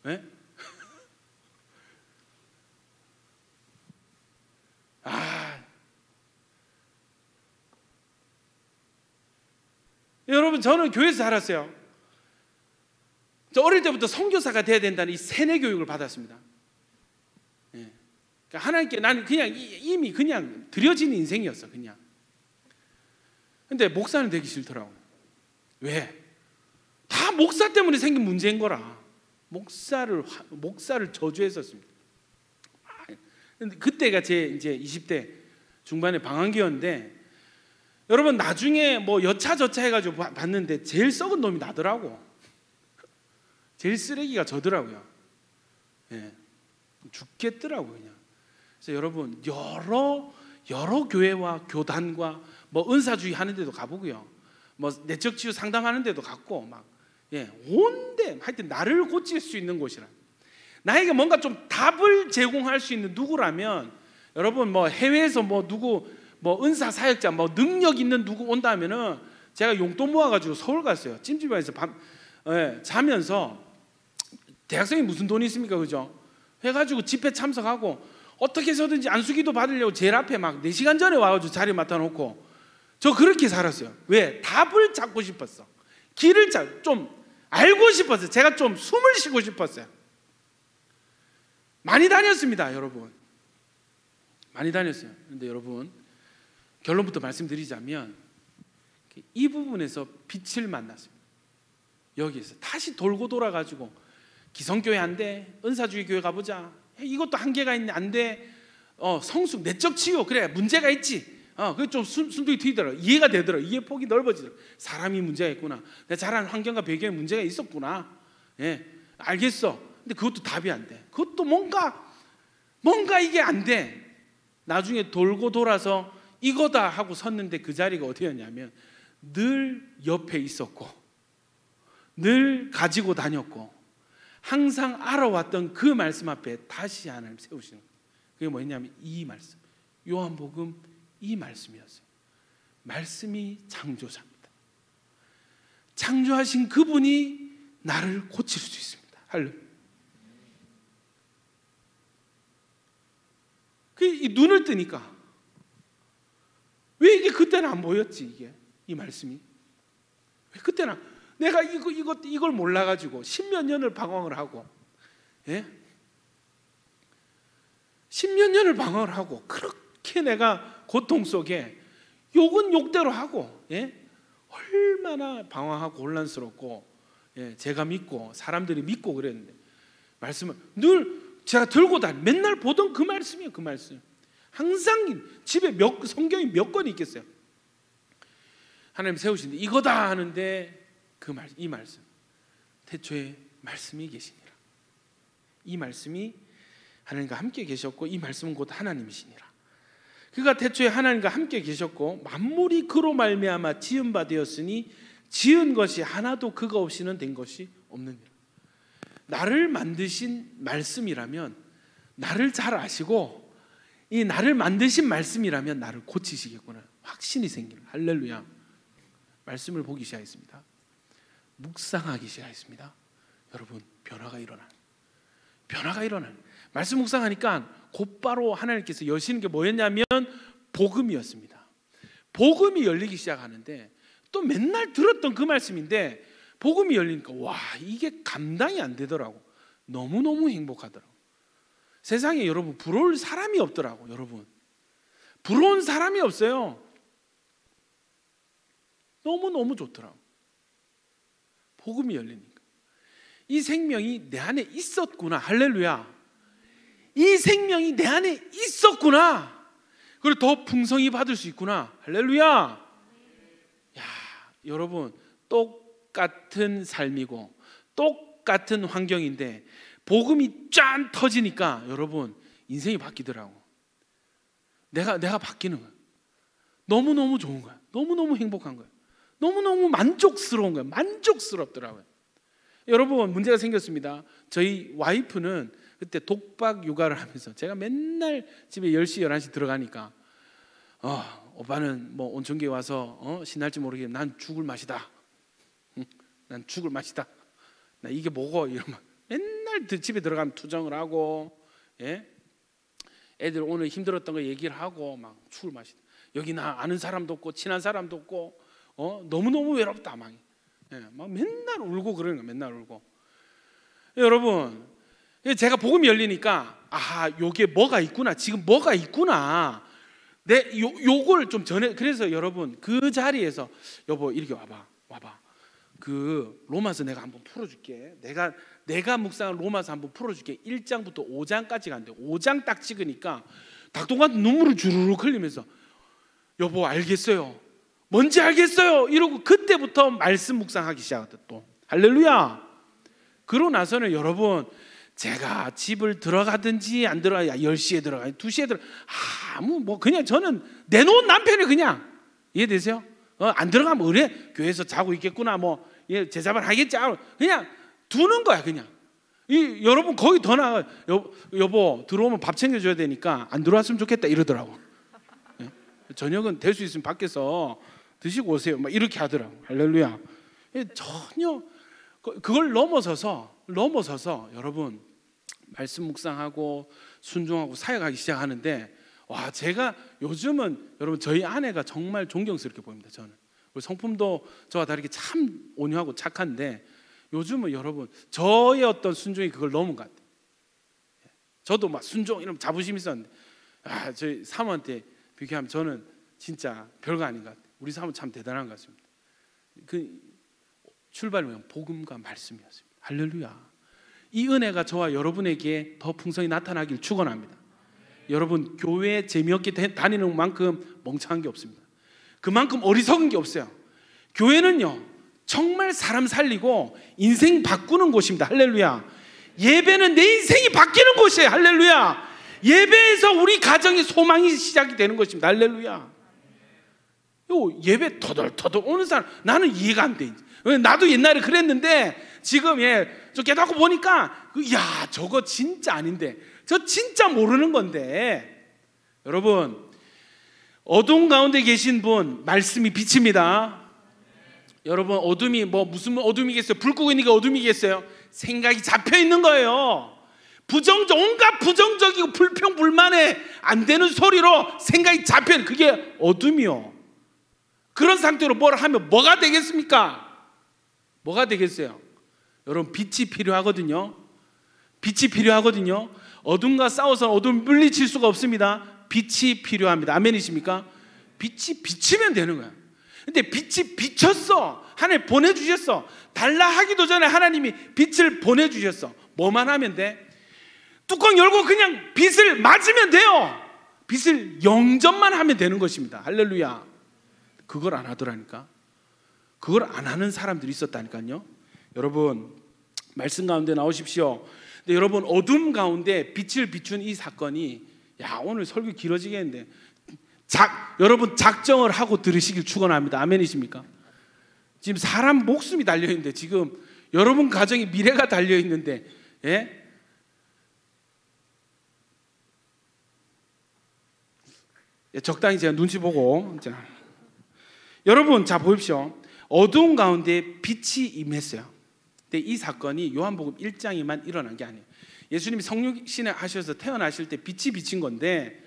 예? 아 여러분 저는 교회에서 자랐어요. 저 어릴 때부터 선교사가 돼야 된다는 이 세뇌 교육을 받았습니다. 예. 그러니까 하나님께 나는 그냥 이- 이미 그냥 들여진 인생이었어 그냥. 근데 목사는 되기 싫더라고. 왜? 다 목사 때문에 생긴 문제인 거라. 목사를 화- 목사를 저주했었습니다. 아, 근데 그때가 제 이제 20대 중반의 방황기였는데 여러분 나중에 뭐 여차저차 해가지고 봐- 봤는데 제일 썩은 놈이 나더라고. 제일 쓰레기가 저더라고요. 예, 죽겠더라고 그냥. 그래서 여러분 여러 여러 교회와 교단과 뭐 은사주의 하는 데도 가보고요. 뭐 내적 치유 상담하는 데도 갔고 막 예, 온데 하여튼 나를 고칠 수 있는 곳이라. 나에게 뭔가 좀 답을 제공할 수 있는 누구라면 여러분 뭐 해외에서 뭐 누구 뭐 은사 사역자 뭐 능력 있는 누구 온다면은 제가 용돈 모아가지고 서울 갔어요. 찜질방에서 밤 예, 자면서 대학생이 무슨 돈이 있습니까, 그죠? 해가지고 집회 참석하고 어떻게 해서든지 안수기도 받으려고 제일 앞에 막 4시간 전에 와가지고 자리 맡아놓고 저 그렇게 살았어요. 왜? 답을 찾고 싶었어. 길을 찾, 좀 알고 싶었어요. 제가 좀 숨을 쉬고 싶었어요. 많이 다녔습니다, 여러분. 많이 다녔어요. 근데 여러분, 결론부터 말씀드리자면 이 부분에서 빛을 만났습니다. 여기에서 다시 돌고 돌아가지고 기성교회 안 돼, 은사주의 교회 가보자. 이것도 한계가 있네, 안 돼. 어, 성숙, 내적 치유, 그래 문제가 있지. 어, 그게 좀 순, 순둥이 트이더라. 이해가 되더라. 이해 폭이 넓어지더라. 사람이 문제가 있구나. 내 자란 환경과 배경에 문제가 있었구나. 예, 알겠어. 근데 그것도 답이 안 돼. 그것도 뭔가 뭔가 이게 안 돼. 나중에 돌고 돌아서 이거다 하고 섰는데 그 자리가 어디였냐면 늘 옆에 있었고 늘 가지고 다녔고 항상 알아왔던 그 말씀 앞에 다시 하나님 세우시는. 그게 뭐였냐면 이 말씀. 요한복음 이 말씀이었어요. 말씀이 창조자입니다. 창조하신 그분이 나를 고칠 수 있습니다. 할렐. 그이 눈을 뜨니까 왜 이게 그때는 안 보였지 이게 이 말씀이 왜 그때는 내가 이거 이거 이걸 몰라 가지고 십몇 년을 방황을 하고 예? 십몇 년을 방황을 하고 그렇게 내가 고통 속에 욕은 욕대로 하고 예? 얼마나 방황하고 혼란스럽고 예, 제가 믿고 사람들이 믿고 그랬는데 말씀을 늘 제가 들고 다니 맨날 보던 그 말씀이에요 그 말씀 항상 집에 몇 성경이 몇 권이 있겠어요 하나님 세우신데 이거다 하는데 그 말 이 말씀. 태초에 말씀이 계시니라. 이 말씀이 하나님과 함께 계셨고 이 말씀은 곧 하나님이시니라. 그가 태초에 하나님과 함께 계셨고 만물이 그로 말미암아 지은 바 되었으니 지은 것이 하나도 그가 없이는 된 것이 없느니라. 나를 만드신 말씀이라면 나를 잘 아시고 이 나를 만드신 말씀이라면 나를 고치시겠구나. 확신이 생기는 할렐루야. 말씀을 보기 시작했습니다 묵상하기 시작했습니다. 여러분 변화가 일어나 변화가 일어나 말씀 묵상하니까 곧바로 하나님께서 여시는 게 뭐였냐면 복음이었습니다. 복음이 열리기 시작하는데 또 맨날 들었던 그 말씀인데 복음이 열리니까 와 이게 감당이 안 되더라고. 너무 너무 행복하더라고. 세상에 여러분 부러울 사람이 없더라고 여러분. 부러운 사람이 없어요. 너무 너무 좋더라고 복음이 열리니까 이 생명이 내 안에 있었구나 할렐루야 이 생명이 내 안에 있었구나 그리고 더 풍성히 받을 수 있구나 할렐루야 야 여러분 똑같은 삶이고 똑같은 환경인데 복음이 짠 터지니까 여러분 인생이 바뀌더라고. 내가 내가 바뀌는 거야. 너무 너무 좋은 거야. 너무 너무 행복한 거야. 너무 너무 만족스러운 거야. 만족스럽더라고요. 여러분 문제가 생겼습니다. 저희 와이프는 그때 독박 육아를 하면서 제가 맨날 집에 10시 11시 들어가니까 어, 오빠는 뭐 온천교에 와서 어, 신날지 모르겠는데 난 죽을 맛이다. 응? 난 죽을 맛이다. 나 이게 뭐고 이러면 맨날 그 집에 들어가면 투정을 하고 예? 애들 오늘 힘들었던 거 얘기를 하고 막 죽을 맛이다. 여기 나 아는 사람도 없고 친한 사람도 없고 어? 너무너무 외롭다 막. 예, 막 맨날 울고 그러는 거 맨날 울고. 여러분 제가 복음이 열리니까 아 요게 뭐가 있구나 지금 뭐가 있구나 내 요, 요걸 좀 전해 그래서 여러분 그 자리에서 여보 이렇게 와봐 와봐 그 로마서 내가 한번 풀어줄게 내가 내가 묵상한 로마서 한번 풀어줄게 1장부터 5장까지 간대 5장 딱 찍으니까 닭동안 눈물을 주르륵 흘리면서 여보 알겠어요 뭔지 알겠어요. 이러고 그때부터 말씀 묵상하기 시작했다 또. 할렐루야. 그러고 나서는 여러분 제가 집을 들어가든지 안 들어가 10시에 들어가 2시에 들어 아무 뭐 그냥 저는 내놓은 남편이 그냥. 이해되세요? 어, 안 들어가면 그래? 교회에서 자고 있겠구나 뭐. 예, 제자발 하겠지. 그냥 두는 거야 그냥. 이 여러분 거기 더 나가 여, 여보 들어오면 밥 챙겨줘야 되니까 안 들어왔으면 좋겠다 이러더라고. 예? 저녁은 될 수 있으면 밖에서 드시고 오세요. 막 이렇게 하더라고 할렐루야. 예, 전혀 그걸 넘어서서 넘어서서 여러분 말씀 묵상하고 순종하고 사역하기 시작하는데 와 제가 요즘은 여러분 저희 아내가 정말 존경스럽게 보입니다 저는. 성품도 저와 다르게 참 온유하고 착한데 요즘은 여러분 저의 어떤 순종이 그걸 넘은 것 같아요. 저도 막 순종 이런 자부심 있었는데 아 저희 사모한테 비교하면 저는 진짜 별거 아닌 것 같아요 우리 사모 참 대단한 것 같습니다 그 출발은 복음과 말씀이었습니다 할렐루야 이 은혜가 저와 여러분에게 더 풍성히 나타나길 축원합니다. 여러분 교회 재미없게 다니는 만큼 멍청한 게 없습니다. 그만큼 어리석은 게 없어요. 교회는요 정말 사람 살리고 인생 바꾸는 곳입니다. 할렐루야. 예배는 내 인생이 바뀌는 곳이에요. 할렐루야. 예배에서 우리 가정의 소망이 시작이 되는 것입니다. 할렐루야. 요 예배 터덜터덜 오는 사람 나는 이해가 안 돼. 나도 옛날에 그랬는데 지금 예, 저 깨닫고 보니까 그, 야 저거 진짜 아닌데 저 진짜 모르는 건데 여러분 어둠 가운데 계신 분 말씀이 빛입니다. 여러분 어둠이 뭐 무슨 어둠이겠어요? 불 끄고 게 어둠이겠어요? 생각이 잡혀 있는 거예요. 부정적 온갖 부정적이고 불평 불만에 안 되는 소리로 생각이 잡혀 그게 어둠이요. 그런 상태로 뭘 하면 뭐가 되겠습니까? 뭐가 되겠어요? 여러분 빛이 필요하거든요. 빛이 필요하거든요. 어둠과 싸워서 어둠 물리칠 수가 없습니다. 빛이 필요합니다. 아멘이십니까? 빛이 비치면 되는 거야. 근데 빛이 비쳤어. 하나님 보내주셨어. 달라 하기도 전에 하나님이 빛을 보내주셨어. 뭐만 하면 돼? 뚜껑 열고 그냥 빛을 맞으면 돼요. 빛을 영접만 하면 되는 것입니다. 할렐루야. 그걸 안 하더라니까. 그걸 안 하는 사람들이 있었다니까요. 여러분 말씀 가운데 나오십시오. 근데 여러분 어둠 가운데 빛을 비춘 이 사건이 야 오늘 설교 길어지겠는데 작 여러분 작정을 하고 들으시길 축원합니다. 아멘이십니까? 지금 사람 목숨이 달려 있는데 지금 여러분 가정의 미래가 달려 있는데 예? 예 적당히 제가 눈치 보고 자 여러분 자 보십시오. 어두운 가운데 빛이 임했어요. 근데 이 사건이 요한복음 1장에만 일어난 게 아니에요. 예수님이 성육신에 하셔서 태어나실 때 빛이 비친 건데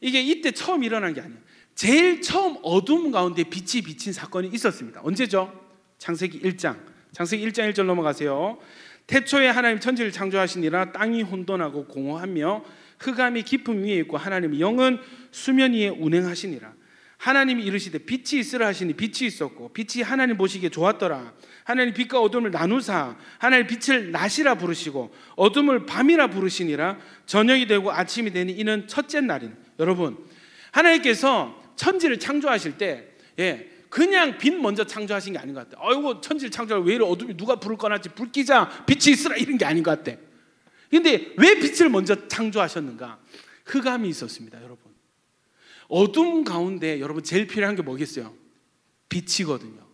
이게 이때 처음 일어난 게 아니에요. 제일 처음 어둠 가운데 빛이 비친 사건이 있었습니다. 언제죠? 창세기 1장. 창세기 1장 1절 넘어가세요. 태초에 하나님 천지를 창조하시니라 땅이 혼돈하고 공허하며 흑암이 깊음 위에 있고 하나님의 영은 수면 위에 운행하시니라. 하나님이 이르시되 빛이 있으라 하시니 빛이 있었고 빛이 하나님 보시기에 좋았더라. 하나님 빛과 어둠을 나누사 하나님 빛을 낮이라 부르시고 어둠을 밤이라 부르시니라 저녁이 되고 아침이 되니 이는 첫째 날인 여러분 하나님께서 천지를 창조하실 때 예, 그냥 빛 먼저 창조하신 게 아닌 것 같아요. 아이고 천지를 창조할 왜 이래 어둠이 누가 불을 꺼놨지 불 끼자 빛이 있으라 이런 게 아닌 것 같아. 근데 왜 빛을 먼저 창조하셨는가? 흑암이 있었습니다, 여러분. 어둠 가운데 여러분 제일 필요한 게 뭐겠어요? 빛이거든요.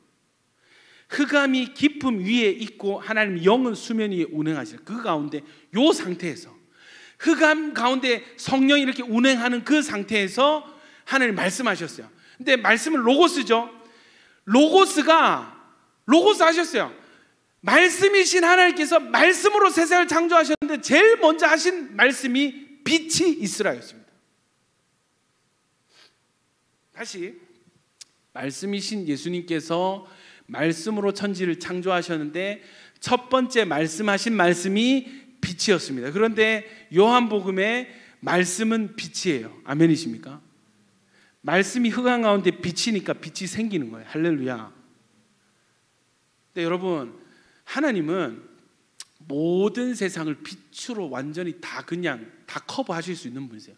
흑암이 깊음 위에 있고 하나님 영은 수면 위에 운행하실 그 가운데 요 상태에서 흑암 가운데 성령이 이렇게 운행하는 그 상태에서 하나님 말씀하셨어요. 근데 말씀은 로고스죠. 로고스가 로고스 하셨어요. 말씀이신 하나님께서 말씀으로 세상을 창조하셨는데 제일 먼저 하신 말씀이 빛이 있으라였습니다. 다시 말씀이신 예수님께서 말씀으로 천지를 창조하셨는데 첫 번째 말씀하신 말씀이 빛이었습니다. 그런데 요한복음의 말씀은 빛이에요. 아멘이십니까? 말씀이 흑암 가운데 빛이니까 빛이 생기는 거예요. 할렐루야. 근데 여러분, 하나님은 모든 세상을 빛으로 완전히 다 그냥 다 커버하실 수 있는 분이세요.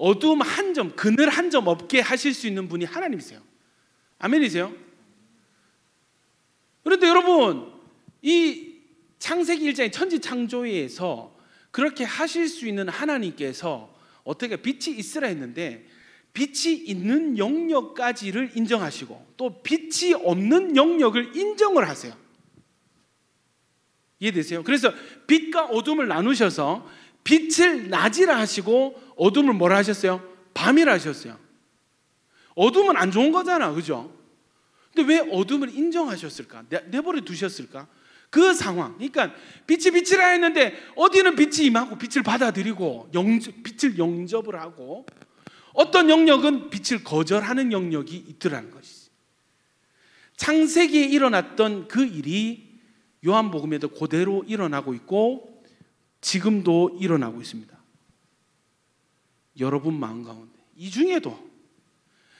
어두움 한 점, 그늘 한 점 없게 하실 수 있는 분이 하나님이세요. 아멘이세요? 그런데 여러분, 이 창세기 1장의 천지 창조에서 그렇게 하실 수 있는 하나님께서 어떻게 빛이 있으라 했는데 빛이 있는 영역까지를 인정하시고 또 빛이 없는 영역을 인정을 하세요. 이해되세요? 그래서 빛과 어둠을 나누셔서 빛을 낮이라 하시고 어둠을 뭐라 하셨어요? 밤이라 하셨어요. 어둠은 안 좋은 거잖아, 그죠? 근데 왜 어둠을 인정하셨을까? 내버려 두셨을까? 그 상황. 그러니까 빛이 빛이라 했는데 어디는 빛이 임하고 빛을 받아들이고 영접, 빛을 영접을 하고 어떤 영역은 빛을 거절하는 영역이 있더라는 것이지. 창세기에 일어났던 그 일이 요한복음에도 그대로 일어나고 있고 지금도 일어나고 있습니다. 여러분 마음 가운데 이 중에도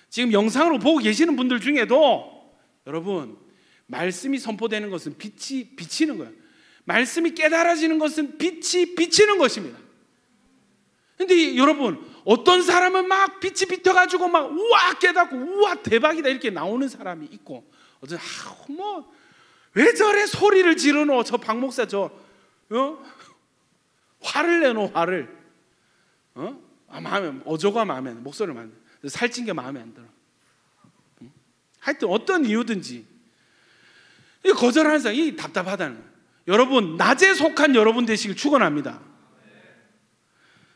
지금 영상으로 보고 계시는 분들 중에도 여러분 말씀이 선포되는 것은 빛이 비치는 거예요. 말씀이 깨달아지는 것은 빛이 비치는 것입니다. 근데 여러분 어떤 사람은 막 빛이 비춰가지고 막 우와 깨닫고 우와 대박이다 이렇게 나오는 사람이 있고 어떤 아뭐왜 저래 소리를 지르노 저 박목사 저 어? 화를 내노 화를 어? 아, 마음에 어조가 마음에 안 목소리를 마음에 살찐 게 마음에 안 들어. 응? 하여튼 어떤 이유든지 이 거절하는 사람 이 답답하다는 거예요. 여러분 낮에 속한 여러분 되시길 축원합니다.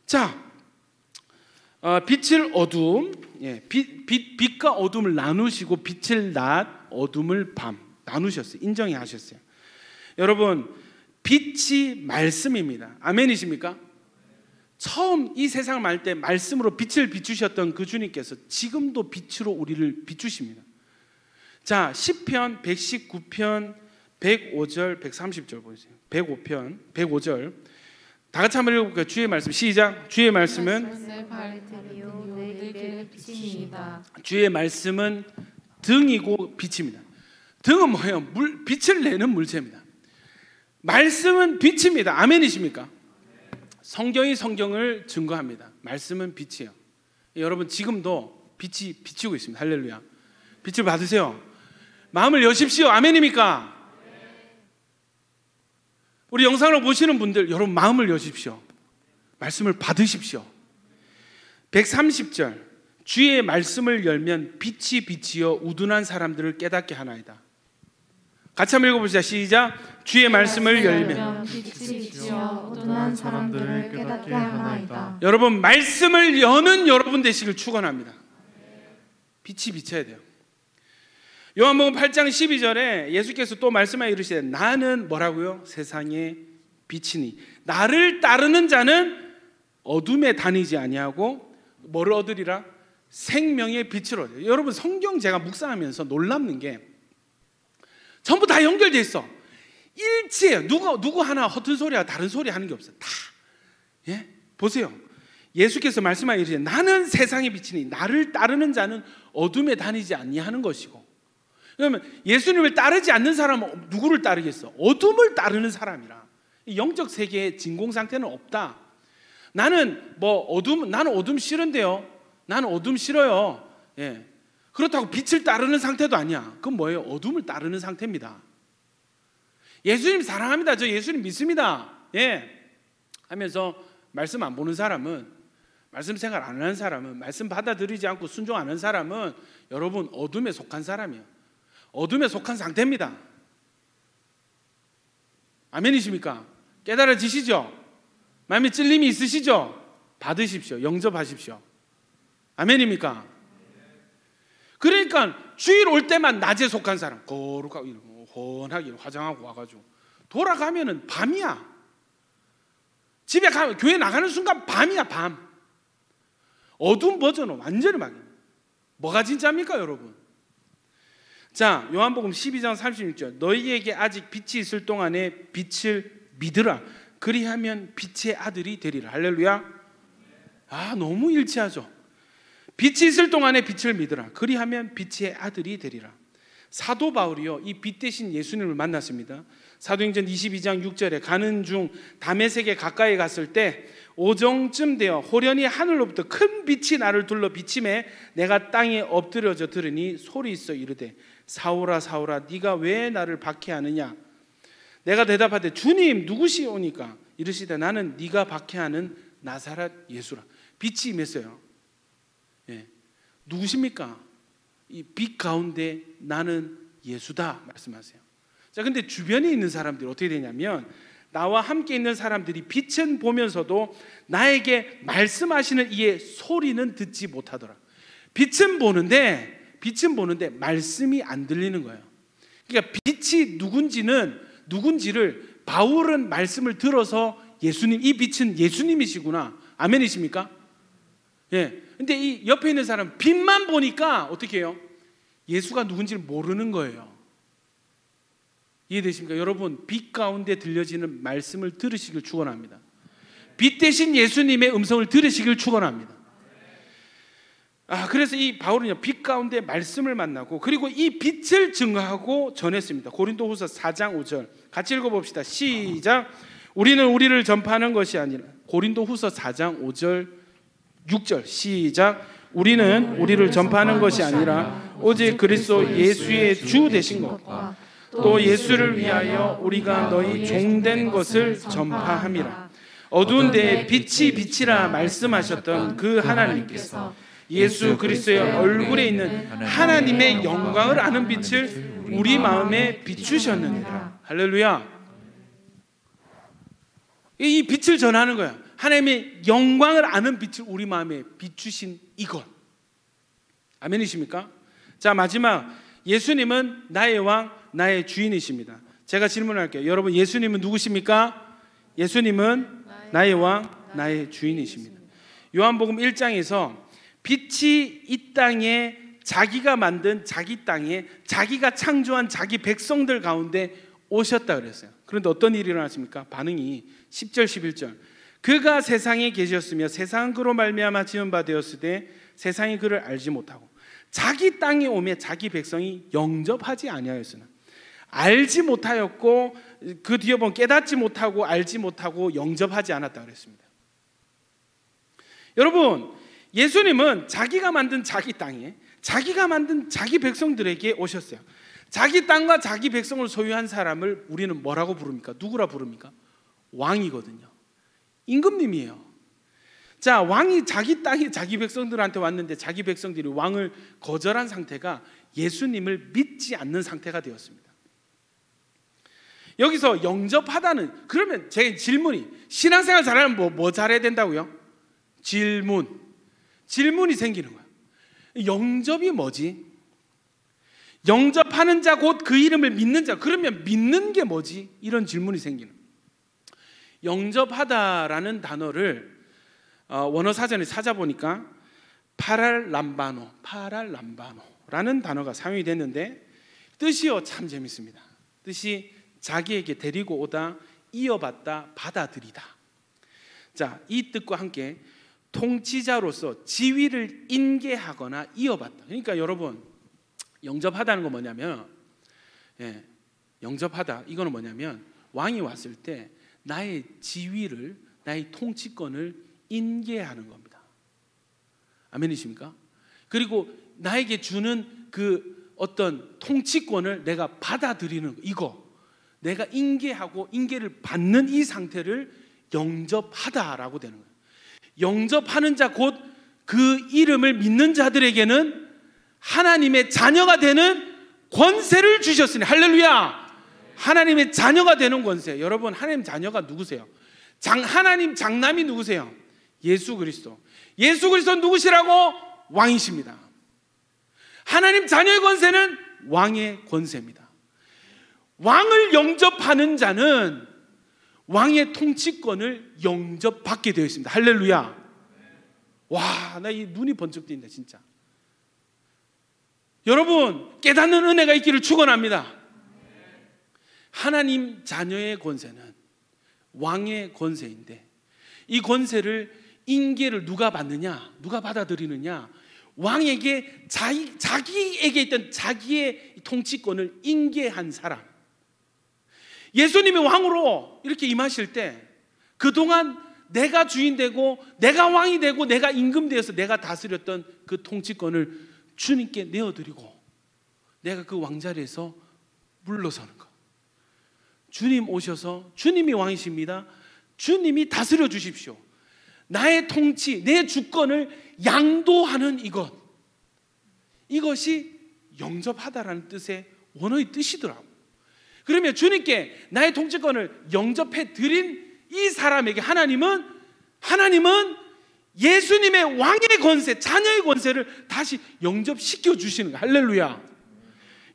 자, 어, 빛을 어둠, 예, 빛, 빛, 빛과 어둠을 나누시고 빛을 낮, 어둠을 밤 나누셨어요. 인정해 하셨어요. 여러분 빛이 말씀입니다. 아멘이십니까? 처음 이 세상을 말 때 말씀으로 빛을 비추셨던 그 주님께서 지금도 빛으로 우리를 비추십니다. 자, 10편 119편 105절 130절 보세요. 105편 105절 다 같이 한번 읽어볼까요? 주의 말씀 시작. 주의 말씀은. 주의 말씀은 등이고 빛입니다. 등은 뭐예요? 물 빛을 내는 물체입니다. 말씀은 빛입니다. 아멘이십니까? 성경이 성경을 증거합니다. 말씀은 빛이에요. 여러분 지금도 빛이 비치고 있습니다. 할렐루야. 빛을 받으세요. 마음을 여십시오. 아멘입니까? 우리 영상을 보시는 분들 여러분 마음을 여십시오. 말씀을 받으십시오. 130절 주의 말씀을 열면 빛이 빛이여 우둔한 사람들을 깨닫게 하나이다. 같이 한번 읽어보시죠. 시작. 주의 말씀을 열면. 여러분 말씀을 여는 여러분 되시길 축원합니다. 빛이 비쳐야 돼요. 요한복음 8장 12절에 예수께서 또 말씀하여 이르시되 나는 뭐라고요? 세상의 빛이니 나를 따르는 자는 어둠에 다니지 아니하고 뭐를 얻으리라? 생명의 빛을 얻어요. 여러분 성경 제가 묵상하면서 놀랍는 게 전부 다 연결돼 있어. 일치해요. 누구 누구 하나 허튼 소리야 다른 소리 하는 게 없어요. 다. 예? 보세요. 예수께서 말씀하여 이르시되 나는 세상의 빛이니 나를 따르는 자는 어둠에 다니지 아니하는 것이고. 그러면 예수님을 따르지 않는 사람은 누구를 따르겠어? 어둠을 따르는 사람이라. 영적 세계에 진공 상태는 없다. 나는 뭐 어둠 나는 어둠 싫은데요. 나는 어둠 싫어요. 예. 그렇다고 빛을 따르는 상태도 아니야. 그건 뭐예요? 어둠을 따르는 상태입니다. 예수님 사랑합니다. 저 예수님 믿습니다. 예. 하면서 말씀 안 보는 사람은 말씀 생활 안 하는 사람은 말씀 받아들이지 않고 순종 안 하는 사람은 여러분 어둠에 속한 사람이에요. 어둠에 속한 상태입니다. 아멘이십니까? 깨달아지시죠? 마음에 찔림이 있으시죠? 받으십시오. 영접하십시오. 아멘입니까? 그러니까 주일 올 때만 낮에 속한 사람. 거룩하고 훤하게 화장하고 와가지고. 돌아가면은 밤이야. 집에 가 교회 나가는 순간 밤이야 밤. 어두운 버전은 완전히 막 뭐가 진짜입니까 여러분? 자 요한복음 12장 36절. 너희에게 아직 빛이 있을 동안에 빛을 믿으라. 그리하면 빛의 아들이 되리라. 할렐루야. 아 너무 일치하죠 빛이 있을 동안에 빛을 믿으라. 그리하면 빛의 아들이 되리라. 사도 바울이요 이 빛 대신 예수님을 만났습니다. 사도행전 22장 6절에 가는 중 담에색에 가까이 갔을 때 오정쯤 되어 호련히 하늘로부터 큰 빛이 나를 둘러 비침에 내가 땅에 엎드려져 들으니 소리 있어 이르되 사오라 사오라 네가 왜 나를 박해하느냐? 내가 대답하되 주님 누구시오니까? 이르시되 나는 네가 박해하는 나사렛 예수라. 빛이 임했어요. 예. 누구십니까? 이 빛 가운데 나는 예수다 말씀하세요 자, 근데 주변에 있는 사람들이 어떻게 되냐면 나와 함께 있는 사람들이 빛은 보면서도 나에게 말씀하시는 이의 소리는 듣지 못하더라. 빛은 보는데 빛은 보는데 말씀이 안 들리는 거예요. 그러니까 빛이 누군지는 누군지를 바울은 말씀을 들어서 예수님 이 빛은 예수님이시구나. 아멘이십니까? 예. 근데 이 옆에 있는 사람 빛만 보니까 어떻게 해요? 예수가 누군지를 모르는 거예요. 이해되십니까? 여러분 빛 가운데 들려지는 말씀을 들으시길 축원합니다. 빛 대신 예수님의 음성을 들으시길 축원합니다. 아 그래서 이 바울은요 빛 가운데 말씀을 만나고 그리고 이 빛을 증거하고 전했습니다. 고린도후서 4장 5절 같이 읽어 봅시다. 시작. 우리는 우리를 전파하는 것이 아니라 고린도후서 4장 5절 6절 시작. 우리는 우리를 전파하는 것이 아니라 오직 그리스도 예수의 주 되신 것과 또 예수를 위하여 우리가 너희 종된 것을 전파함이라. 어두운 데에 빛이 빛이라 말씀하셨던 그 하나님께서 예수 그리스도의 얼굴에 있는 하나님의 영광을 아는 빛을 우리 마음에 비추셨느니라. 할렐루야. 이 빛을 전하는 거야. 하나님의 영광을 아는 빛을 우리 마음에 비추신 이것. 아멘이십니까? 자, 마지막 예수님은 나의 왕, 나의 주인이십니다. 제가 질문할게요. 여러분 예수님은 누구십니까? 예수님은 나의 왕, 나의 주인이십니다. 요한복음 1장에서 빛이 이 땅에 자기가 만든 자기 땅에 자기가 창조한 자기 백성들 가운데 오셨다 그랬어요. 그런데 어떤 일이 일어났습니까? 반응이 10절 11절. 그가 세상에 계셨으며 세상은 그로 말미암아 지은 바 되었으되 세상이 그를 알지 못하고 자기 땅에 오매 자기 백성이 영접하지 아니하였으나 알지 못하였고 그 뒤에 보면 깨닫지 못하고 알지 못하고 영접하지 않았다 그랬습니다. 여러분, 예수님은 자기가 만든 자기 땅에 자기가 만든 자기 백성들에게 오셨어요. 자기 땅과 자기 백성을 소유한 사람을 우리는 뭐라고 부릅니까? 누구라 부릅니까? 왕이거든요. 임금님이에요. 자, 왕이 자기 땅에 자기 백성들한테 왔는데 자기 백성들이 왕을 거절한 상태가 예수님을 믿지 않는 상태가 되었습니다. 여기서 영접하다는 그러면 제 질문이 신앙생활 잘하면 뭐, 뭐 잘해야 된다고요? 질문. 질문이 생기는 거야. 영접이 뭐지? 영접하는 자 곧 그 이름을 믿는 자. 그러면 믿는 게 뭐지? 이런 질문이 생기는. 영접하다라는 단어를 어, 원어 사전에 찾아보니까 파랄 람바노, 파랄 람바노라는 단어가 사용이 됐는데 뜻이요 참 재밌습니다. 뜻이 자기에게 데리고 오다 이어받다 받아들이다. 자, 이 뜻과 함께 통치자로서 지위를 인계하거나 이어받다. 그러니까 여러분 영접하다는 건 뭐냐면 예, 영접하다 이거는 뭐냐면 왕이 왔을 때 나의 지위를 나의 통치권을 인계하는 겁니다. 아멘이십니까? 그리고 나에게 주는 그 어떤 통치권을 내가 받아들이는 이거 내가 인계하고 인계를 받는 이 상태를 영접하다라고 되는 거예요. 영접하는 자 곧 그 이름을 믿는 자들에게는 하나님의 자녀가 되는 권세를 주셨으니 할렐루야. 하나님의 자녀가 되는 권세. 여러분 하나님 자녀가 누구세요? 장 하나님 장남이 누구세요? 예수 그리스도. 예수 그리스도 누구시라고? 왕이십니다. 하나님 자녀의 권세는 왕의 권세입니다. 왕을 영접하는 자는 왕의 통치권을 영접받게 되어 있습니다. 할렐루야. 와, 나 이 눈이 번쩍 뜬다, 진짜. 여러분, 깨닫는 은혜가 있기를 축원합니다. 하나님 자녀의 권세는 왕의 권세인데 이 권세를 인계를 누가 받느냐? 누가 받아들이느냐? 왕에게 자기, 자기에게 있던 자기의 통치권을 인계한 사람. 예수님이 왕으로 이렇게 임하실 때 그동안 내가 주인 되고 내가 왕이 되고 내가 임금 되어서 내가 다스렸던 그 통치권을 주님께 내어드리고 내가 그 왕자리에서 물러서는 것. 주님 오셔서 주님이 왕이십니다. 주님이 다스려 주십시오. 나의 통치, 내 주권을 양도하는 이것. 이것이 영접하다라는 뜻의 원어의 뜻이더라고. 그러면 주님께 나의 통치권을 영접해 드린 이 사람에게 하나님은 하나님은 예수님의 왕의 권세, 자녀의 권세를 다시 영접시켜 주시는 거예요. 할렐루야.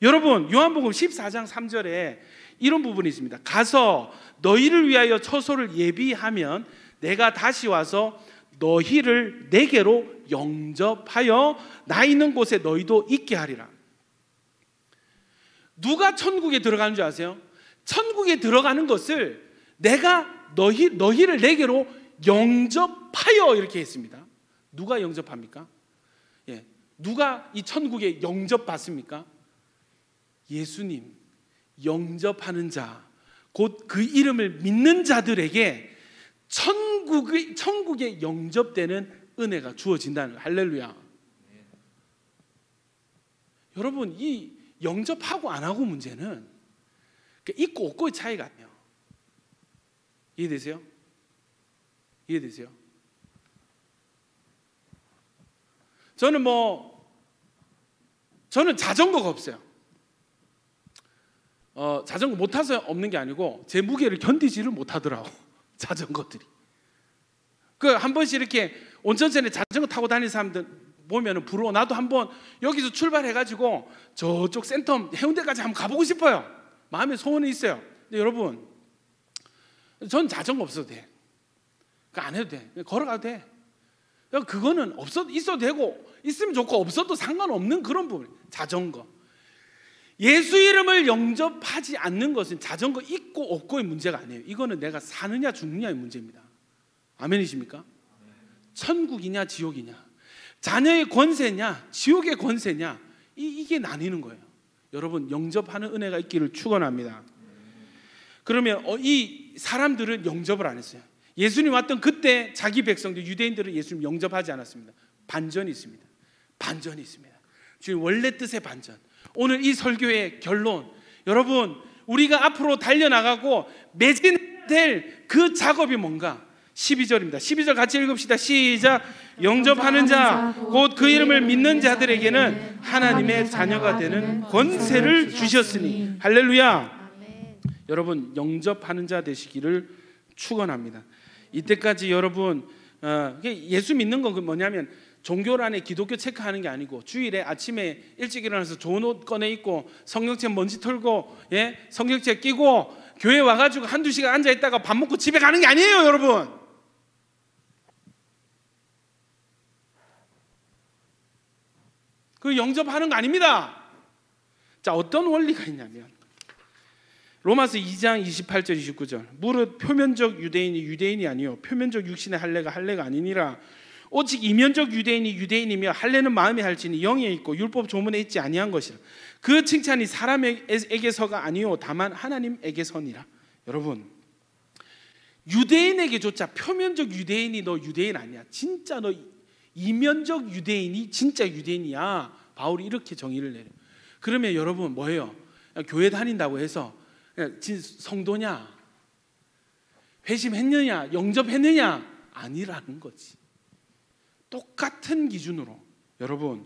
여러분, 요한복음 14장 3절에 이런 부분이 있습니다. 가서 너희를 위하여 처소를 예비하면 내가 다시 와서 너희를 내게로 영접하여 나 있는 곳에 너희도 있게 하리라. 누가 천국에 들어가는 줄 아세요? 천국에 들어가는 것을 내가 너희 너희를 내게로 영접하여 이렇게 했습니다. 누가 영접합니까? 예. 누가 이 천국에 영접받습니까? 예수님 영접하는 자, 곧 그 이름을 믿는 자들에게 천국의 천국에 영접되는 은혜가 주어진다는 거. 할렐루야. 여러분 이 영접하고 안 하고 문제는 있고 없고의 차이가 아니에요. 이해되세요? 이해되세요? 저는 뭐 저는 자전거가 없어요. 어, 자전거 못 타서 없는 게 아니고 제 무게를 견디지를 못하더라고 자전거들이. 그 한 번씩 이렇게 온천천에 자전거 타고 다니는 사람들 보면은 부러워. 나도 한번 여기서 출발해가지고 저쪽 센텀 해운대까지 한번 가보고 싶어요. 마음에 소원이 있어요. 근데 여러분, 전 자전거 없어도 돼. 안 해도 돼. 걸어가도 돼. 그거는 없어 있어도 되고 있으면 좋고 없어도 상관없는 그런 부분. 자전거. 예수 이름을 영접하지 않는 것은 자전거 있고 없고의 문제가 아니에요. 이거는 내가 사느냐 죽느냐의 문제입니다. 아멘이십니까? 천국이냐 지옥이냐. 자녀의 권세냐, 지옥의 권세냐, 이, 게 나뉘는 거예요. 여러분 영접하는 은혜가 있기를 축원합니다. 그러면 어, 이 사람들은 영접을 안 했어요. 예수님 왔던 그때 자기 백성들 유대인들은 예수님 영접하지 않았습니다. 반전이 있습니다. 반전이 있습니다. 주님 원래 뜻의 반전. 오늘 이 설교의 결론. 여러분 우리가 앞으로 달려나가고 매진될 그 작업이 뭔가? 12절입니다. 12절 같이 읽읍시다. 시작. 영접하는 자, 곧 그 이름을 믿는 자들에게는 하나님의 자녀가 되는 권세를 주셨으니. 할렐루야. 여러분, 영접하는 자 되시기를 축원합니다. 이때까지 여러분, 어, 예수 믿는 건그 뭐냐면 종교란에 기독교 체크하는 게 아니고 주일에 아침에 일찍 일어나서 좋은 옷 꺼내 입고 성경책 먼지 털고 예? 성경책 끼고 교회 와가지고 한두 시간 앉아 있다가 밥 먹고 집에 가는 게 아니에요 여러분. 그 영접하는 거 아닙니다. 자, 어떤 원리가 있냐면 로마서 2장 28절 29절. 무릇 표면적 유대인이 유대인이 아니요. 표면적 육신의 할례가 할례가 아니니라 오직 이면적 유대인이 유대인이며 할례는 마음에 할지니 영에 있고 율법 조문에 있지 아니한 것이라 그 칭찬이 사람에게서가 아니요 다만 하나님에게서니라 여러분 유대인에게조차 표면적 유대인이 너 유대인 아니야 진짜 너 이면적 유대인이 진짜 유대인이야. 바울이 이렇게 정의를 내려. 그러면 여러분 뭐예요? 교회 다닌다고 해서 진 성도냐? 회심했느냐? 영접했느냐? 아니라는 거지. 똑같은 기준으로 여러분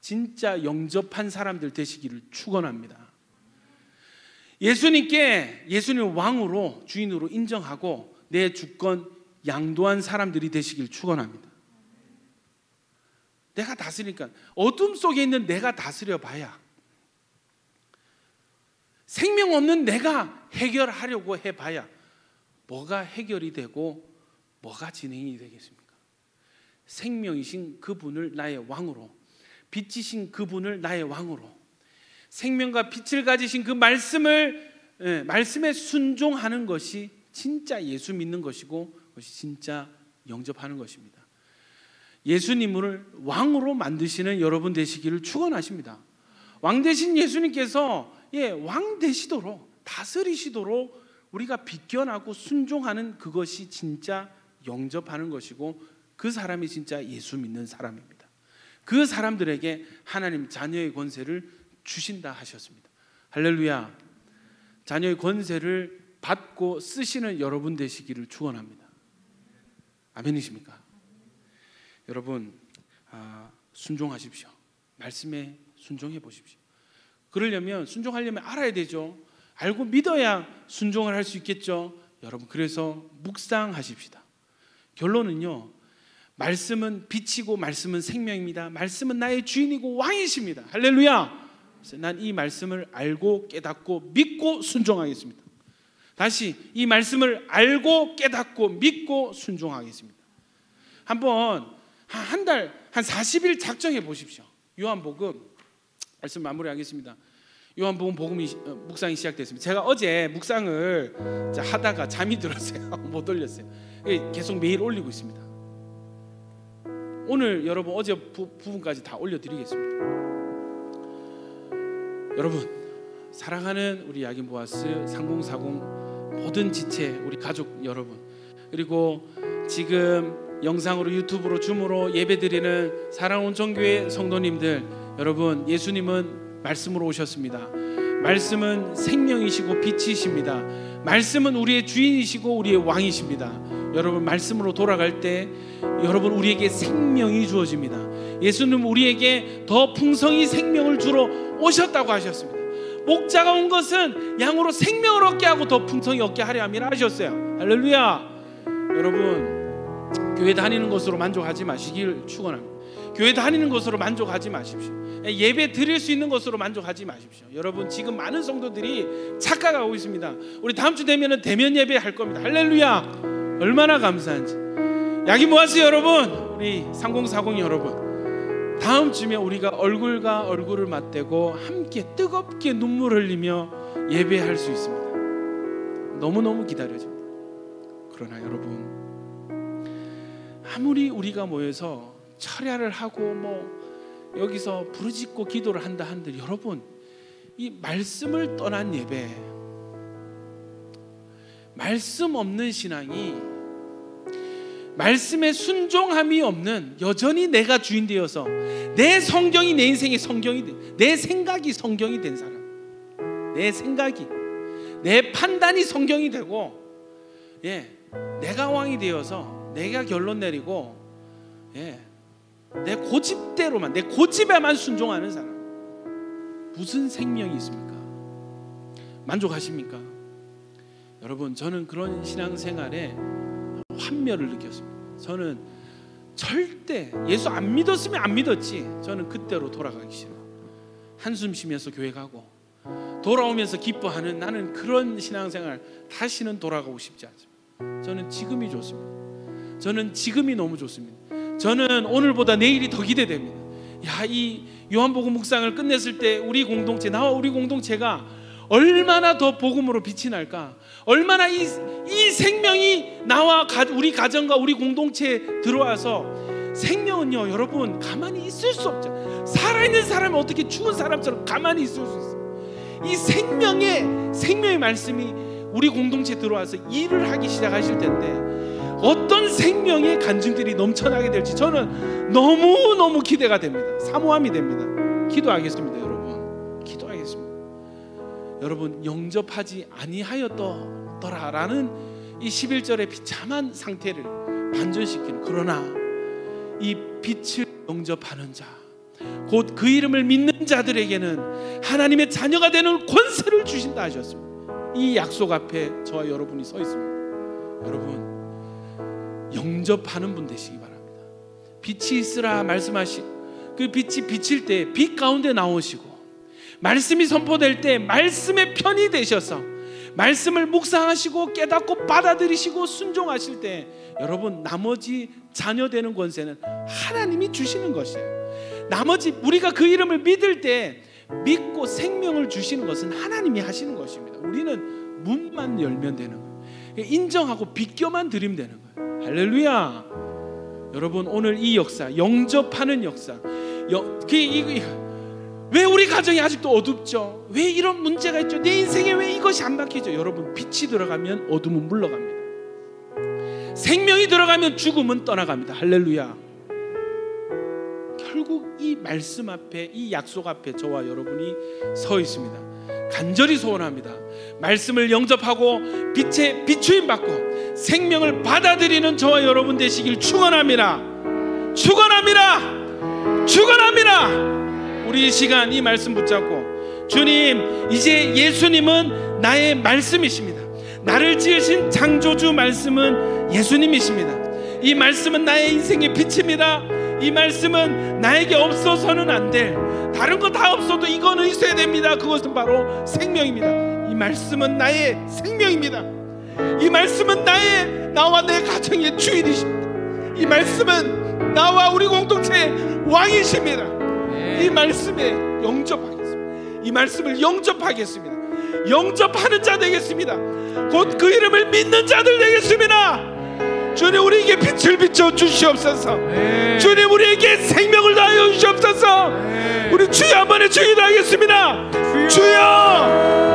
진짜 영접한 사람들 되시기를 축원합니다. 예수님께 예수님을 왕으로 주인으로 인정하고 내 주권 양도한 사람들이 되시길 축원합니다. 내가 다스리니까 어둠 속에 있는 내가 다스려 봐야 생명 없는 내가 해결하려고 해 봐야 뭐가 해결이 되고 뭐가 진행이 되겠습니까? 생명이신 그분을 나의 왕으로 빛이신 그분을 나의 왕으로 생명과 빛을 가지신 그 말씀을 예, 말씀에 순종하는 것이 진짜 예수 믿는 것이고 그것이 진짜 영접하는 것입니다. 예수님을 왕으로 만드시는 여러분 되시기를 축원하십니다. 왕 대신 예수님께서 예, 왕 되시도록 다스리시도록 우리가 비껴나고 순종하는 그것이 진짜 영접하는 것이고 그 사람이 진짜 예수 믿는 사람입니다. 그 사람들에게 하나님 자녀의 권세를 주신다 하셨습니다. 할렐루야. 자녀의 권세를 받고 쓰시는 여러분 되시기를 축원합니다. 아멘이십니까? 여러분 아, 순종하십시오. 말씀에 순종해 보십시오. 그러려면 순종하려면 알아야 되죠. 알고 믿어야 순종을 할 수 있겠죠. 여러분 그래서 묵상하십시다. 결론은요. 말씀은 빛이고 말씀은 생명입니다. 말씀은 나의 주인이고 왕이십니다. 할렐루야. 난 이 말씀을 알고 깨닫고 믿고 순종하겠습니다. 다시 이 말씀을 알고 깨닫고 믿고 순종하겠습니다. 한번 한 달, 한 40일 작정해 보십시오. 요한복음 말씀 마무리하겠습니다. 요한복음 복음이 어, 묵상이 시작됐습니다. 제가 어제 묵상을 하다가 잠이 들었어요. 못 올렸어요. 계속 매일 올리고 있습니다. 오늘 여러분 어제 부, 부분까지 다 올려드리겠습니다. 여러분 사랑하는 우리 야긴 보아스 상공사공 모든 지체 우리 가족 여러분 그리고 지금 영상으로 유튜브로 줌으로 예배드리는 사랑 온천교회 성도님들 여러분 예수님은 말씀으로 오셨습니다. 말씀은 생명이시고 빛이십니다. 말씀은 우리의 주인이시고 우리의 왕이십니다. 여러분 말씀으로 돌아갈 때 여러분 우리에게 생명이 주어집니다. 예수님 우리에게 더 풍성히 생명을 주러 오셨다고 하셨습니다. 목자가 온 것은 양으로 생명을 얻게 하고 더 풍성히 얻게 하려 함이라 하셨어요. 할렐루야. 여러분 교회 다니는 것으로 만족하지 마시길 축원합니다. 교회 다니는 것으로 만족하지 마십시오. 예배 드릴 수 있는 것으로 만족하지 마십시오. 여러분 지금 많은 성도들이 착각하고 있습니다. 우리 다음 주 되면은 대면 예배 할 겁니다. 할렐루야. 얼마나 감사한지. 야기 모아스 여러분, 우리 3040 여러분. 다음 주에 우리가 얼굴과 얼굴을 맞대고 함께 뜨겁게 눈물 흘리며 예배할 수 있습니다. 너무너무 기다려집니다. 그러나 여러분, 아무리 우리가 모여서 철야를 하고 뭐 여기서 부르짖고 기도를 한다 한들 여러분 이 말씀을 떠난 예배 말씀 없는 신앙이 말씀에 순종함이 없는 여전히 내가 주인 되어서 내 성경이 내 인생의 성경이 된, 내 생각이 성경이 된 사람 내 생각이 내 판단이 성경이 되고 예 내가 왕이 되어서 내가 결론 내리고 예 내 고집대로만 내 고집에만 순종하는 사람 무슨 생명이 있습니까? 만족하십니까? 여러분 저는 그런 신앙생활에 환멸을 느꼈습니다. 저는 절대 예수 안 믿었으면 안 믿었지. 저는 그때로 돌아가기 싫어. 한숨 쉬면서 교회 가고 돌아오면서 기뻐하는 나는 그런 신앙생활 다시는 돌아가고 싶지 않습니다. 저는 지금이 좋습니다. 저는 지금이 너무 좋습니다. 저는 오늘보다 내일이 더 기대됩니다. 야, 이 요한복음 묵상을 끝냈을 때 우리 공동체 나와 우리 공동체가 얼마나 더 복음으로 빛이 날까? 얼마나 이, 이 생명이 나와 가, 우리 가정과 우리 공동체에 들어와서 생명은요, 여러분 가만히 있을 수 없죠. 살아있는 사람이 어떻게 죽은 사람처럼 가만히 있을 수 있어요? 이 생명의 생명의 말씀이 우리 공동체에 들어와서 일을 하기 시작하실 텐데 어떤 생명의 간증들이 넘쳐나게 될지 저는 너무 너무 기대가 됩니다. 사모함이 됩니다. 기도하겠습니다, 여러분 영접하지 아니하였더라라는 이 11절의 비참한 상태를 반전시키는 그러나 이 빛을 영접하는 자, 곧 그 이름을 믿는 자들에게는 하나님의 자녀가 되는 권세를 주신다 하셨습니다. 이 약속 앞에 저와 여러분이 서 있습니다. 여러분 영접하는 분 되시기 바랍니다. 빛이 있으라 말씀하시 그 빛이 비칠 때 빛 가운데 나오시고 말씀이 선포될 때 말씀의 편이 되셔서 말씀을 묵상하시고 깨닫고 받아들이시고 순종하실 때 여러분 나머지 자녀 되는 권세는 하나님이 주시는 것이에요. 나머지 우리가 그 이름을 믿을 때 믿고 생명을 주시는 것은 하나님이 하시는 것입니다. 우리는 문만 열면 되는 거예요. 인정하고 비껴만 드리면 되는 거예요. 할렐루야. 여러분 오늘 이 역사 영접하는 역사. 여, 그, 이, 이, 왜 우리 가정이 아직도 어둡죠? 왜 이런 문제가 있죠? 내 인생에 왜 이것이 안 바뀌죠? 여러분 빛이 들어가면 어둠은 물러갑니다. 생명이 들어가면 죽음은 떠나갑니다. 할렐루야. 결국 이 말씀 앞에 이 약속 앞에 저와 여러분이 서 있습니다. 간절히 소원합니다. 말씀을 영접하고 빛에 비추임 받고 생명을 받아들이는 저와 여러분 되시길 축원합니다. 축원합니다. 축원합니다. 우리 이 시간 이 말씀 붙잡고 주님 이제 예수님은 나의 말씀이십니다. 나를 지으신 창조주 말씀은 예수님이십니다. 이 말씀은 나의 인생의 빛입니다. 이 말씀은 나에게 없어서는 안 될 다른 거 다 없어도 이거는 있어야 됩니다. 그것은 바로 생명입니다. 이 말씀은 나의 생명입니다. 이 말씀은 나의 나와 내 가정의 주인이십니다. 이 말씀은 나와 우리 공동체의 왕이십니다. 이 말씀에 영접하겠습니다. 이 말씀을 영접하겠습니다. 영접하는 자 되겠습니다. 곧 그 이름을 믿는 자들 되겠습니다. 주님 우리에게 빛을 비춰 주시옵소서. 네. 주님 우리에게 생명을 다하여 주시옵소서. 네. 우리 주여 한 번에 주의 다하겠습니다. 주여,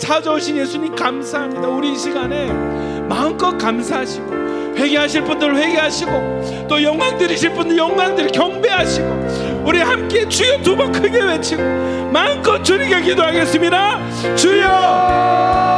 찾아오신 예수님 감사합니다. 우리 시간에 마음껏 감사하시고 회개하실 분들 회개하시고 또 영광 드리실 분들 영광 드리 경배하시고 우리 함께 주여 두 번 크게 외치고 마음껏 주님께 기도하겠습니다. 주여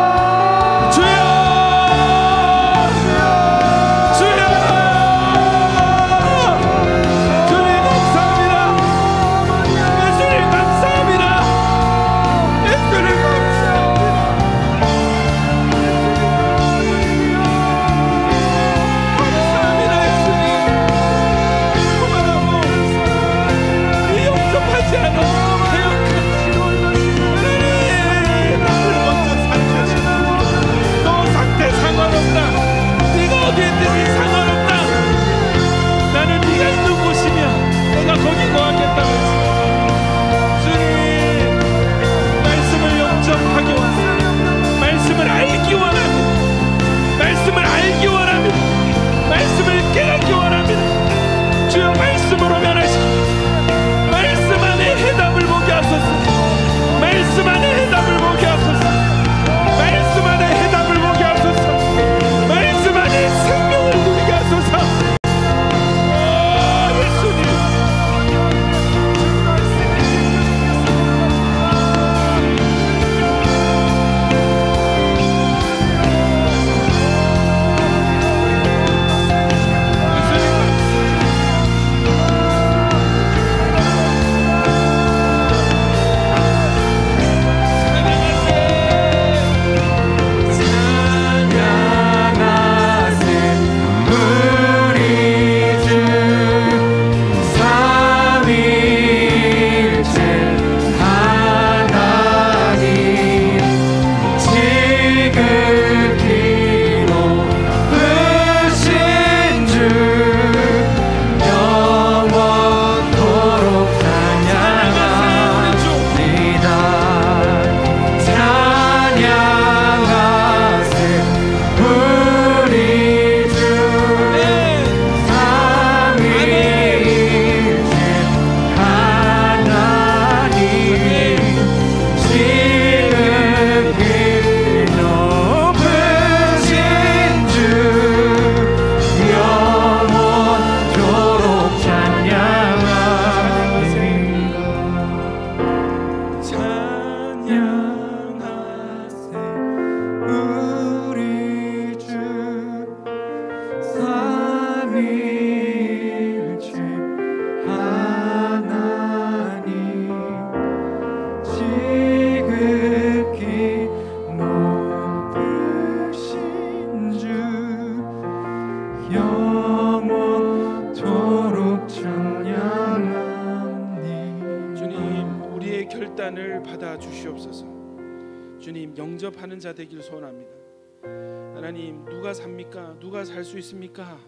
살 수 있습니까?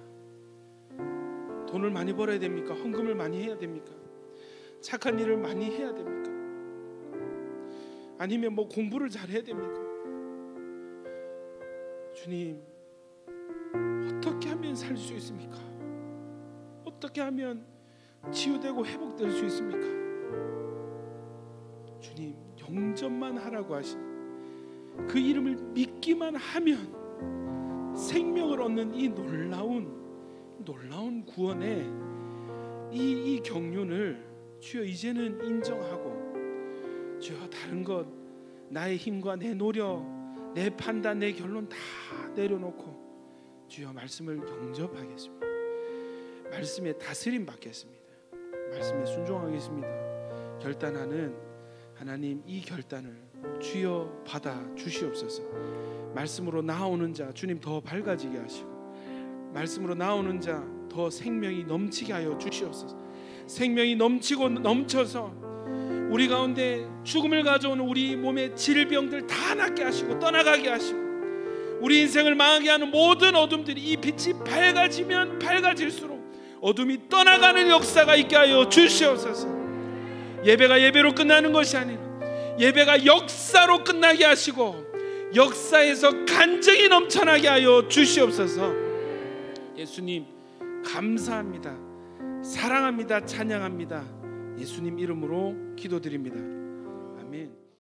돈을 많이 벌어야 됩니까? 헌금을 많이 해야 됩니까? 착한 일을 많이 해야 됩니까? 아니면 뭐 공부를 잘 해야 됩니까? 주님 어떻게 하면 살 수 있습니까? 어떻게 하면 치유되고 회복될 수 있습니까? 주님 영접만 하라고 하신 그 이름을 믿기만 하면 생명을 얻는 이 놀라운 놀라운 구원의 이, 이 경륜을 주여 이제는 인정하고 주여 다른 것 나의 힘과 내 노력 내 판단 내 결론 다 내려놓고 주여 말씀을 영접하겠습니다. 말씀에 다스림 받겠습니다. 말씀에 순종하겠습니다. 결단하는 하나님 이 결단을 주여 받아 주시옵소서. 말씀으로 나오는 자 주님 더 밝아지게 하시고 말씀으로 나오는 자 더 생명이 넘치게 하여 주시옵소서. 생명이 넘치고 넘쳐서 우리 가운데 죽음을 가져오는 우리 몸의 질병들 다 낫게 하시고 떠나가게 하시고 우리 인생을 망하게 하는 모든 어둠들이 이 빛이 밝아지면 밝아질수록 어둠이 떠나가는 역사가 있게 하여 주시옵소서. 예배가 예배로 끝나는 것이 아니라 예배가 역사로 끝나게 하시고 역사에서 간증이 넘쳐나게 하여 주시옵소서. 예수님 감사합니다. 사랑합니다. 찬양합니다. 예수님 이름으로 기도드립니다.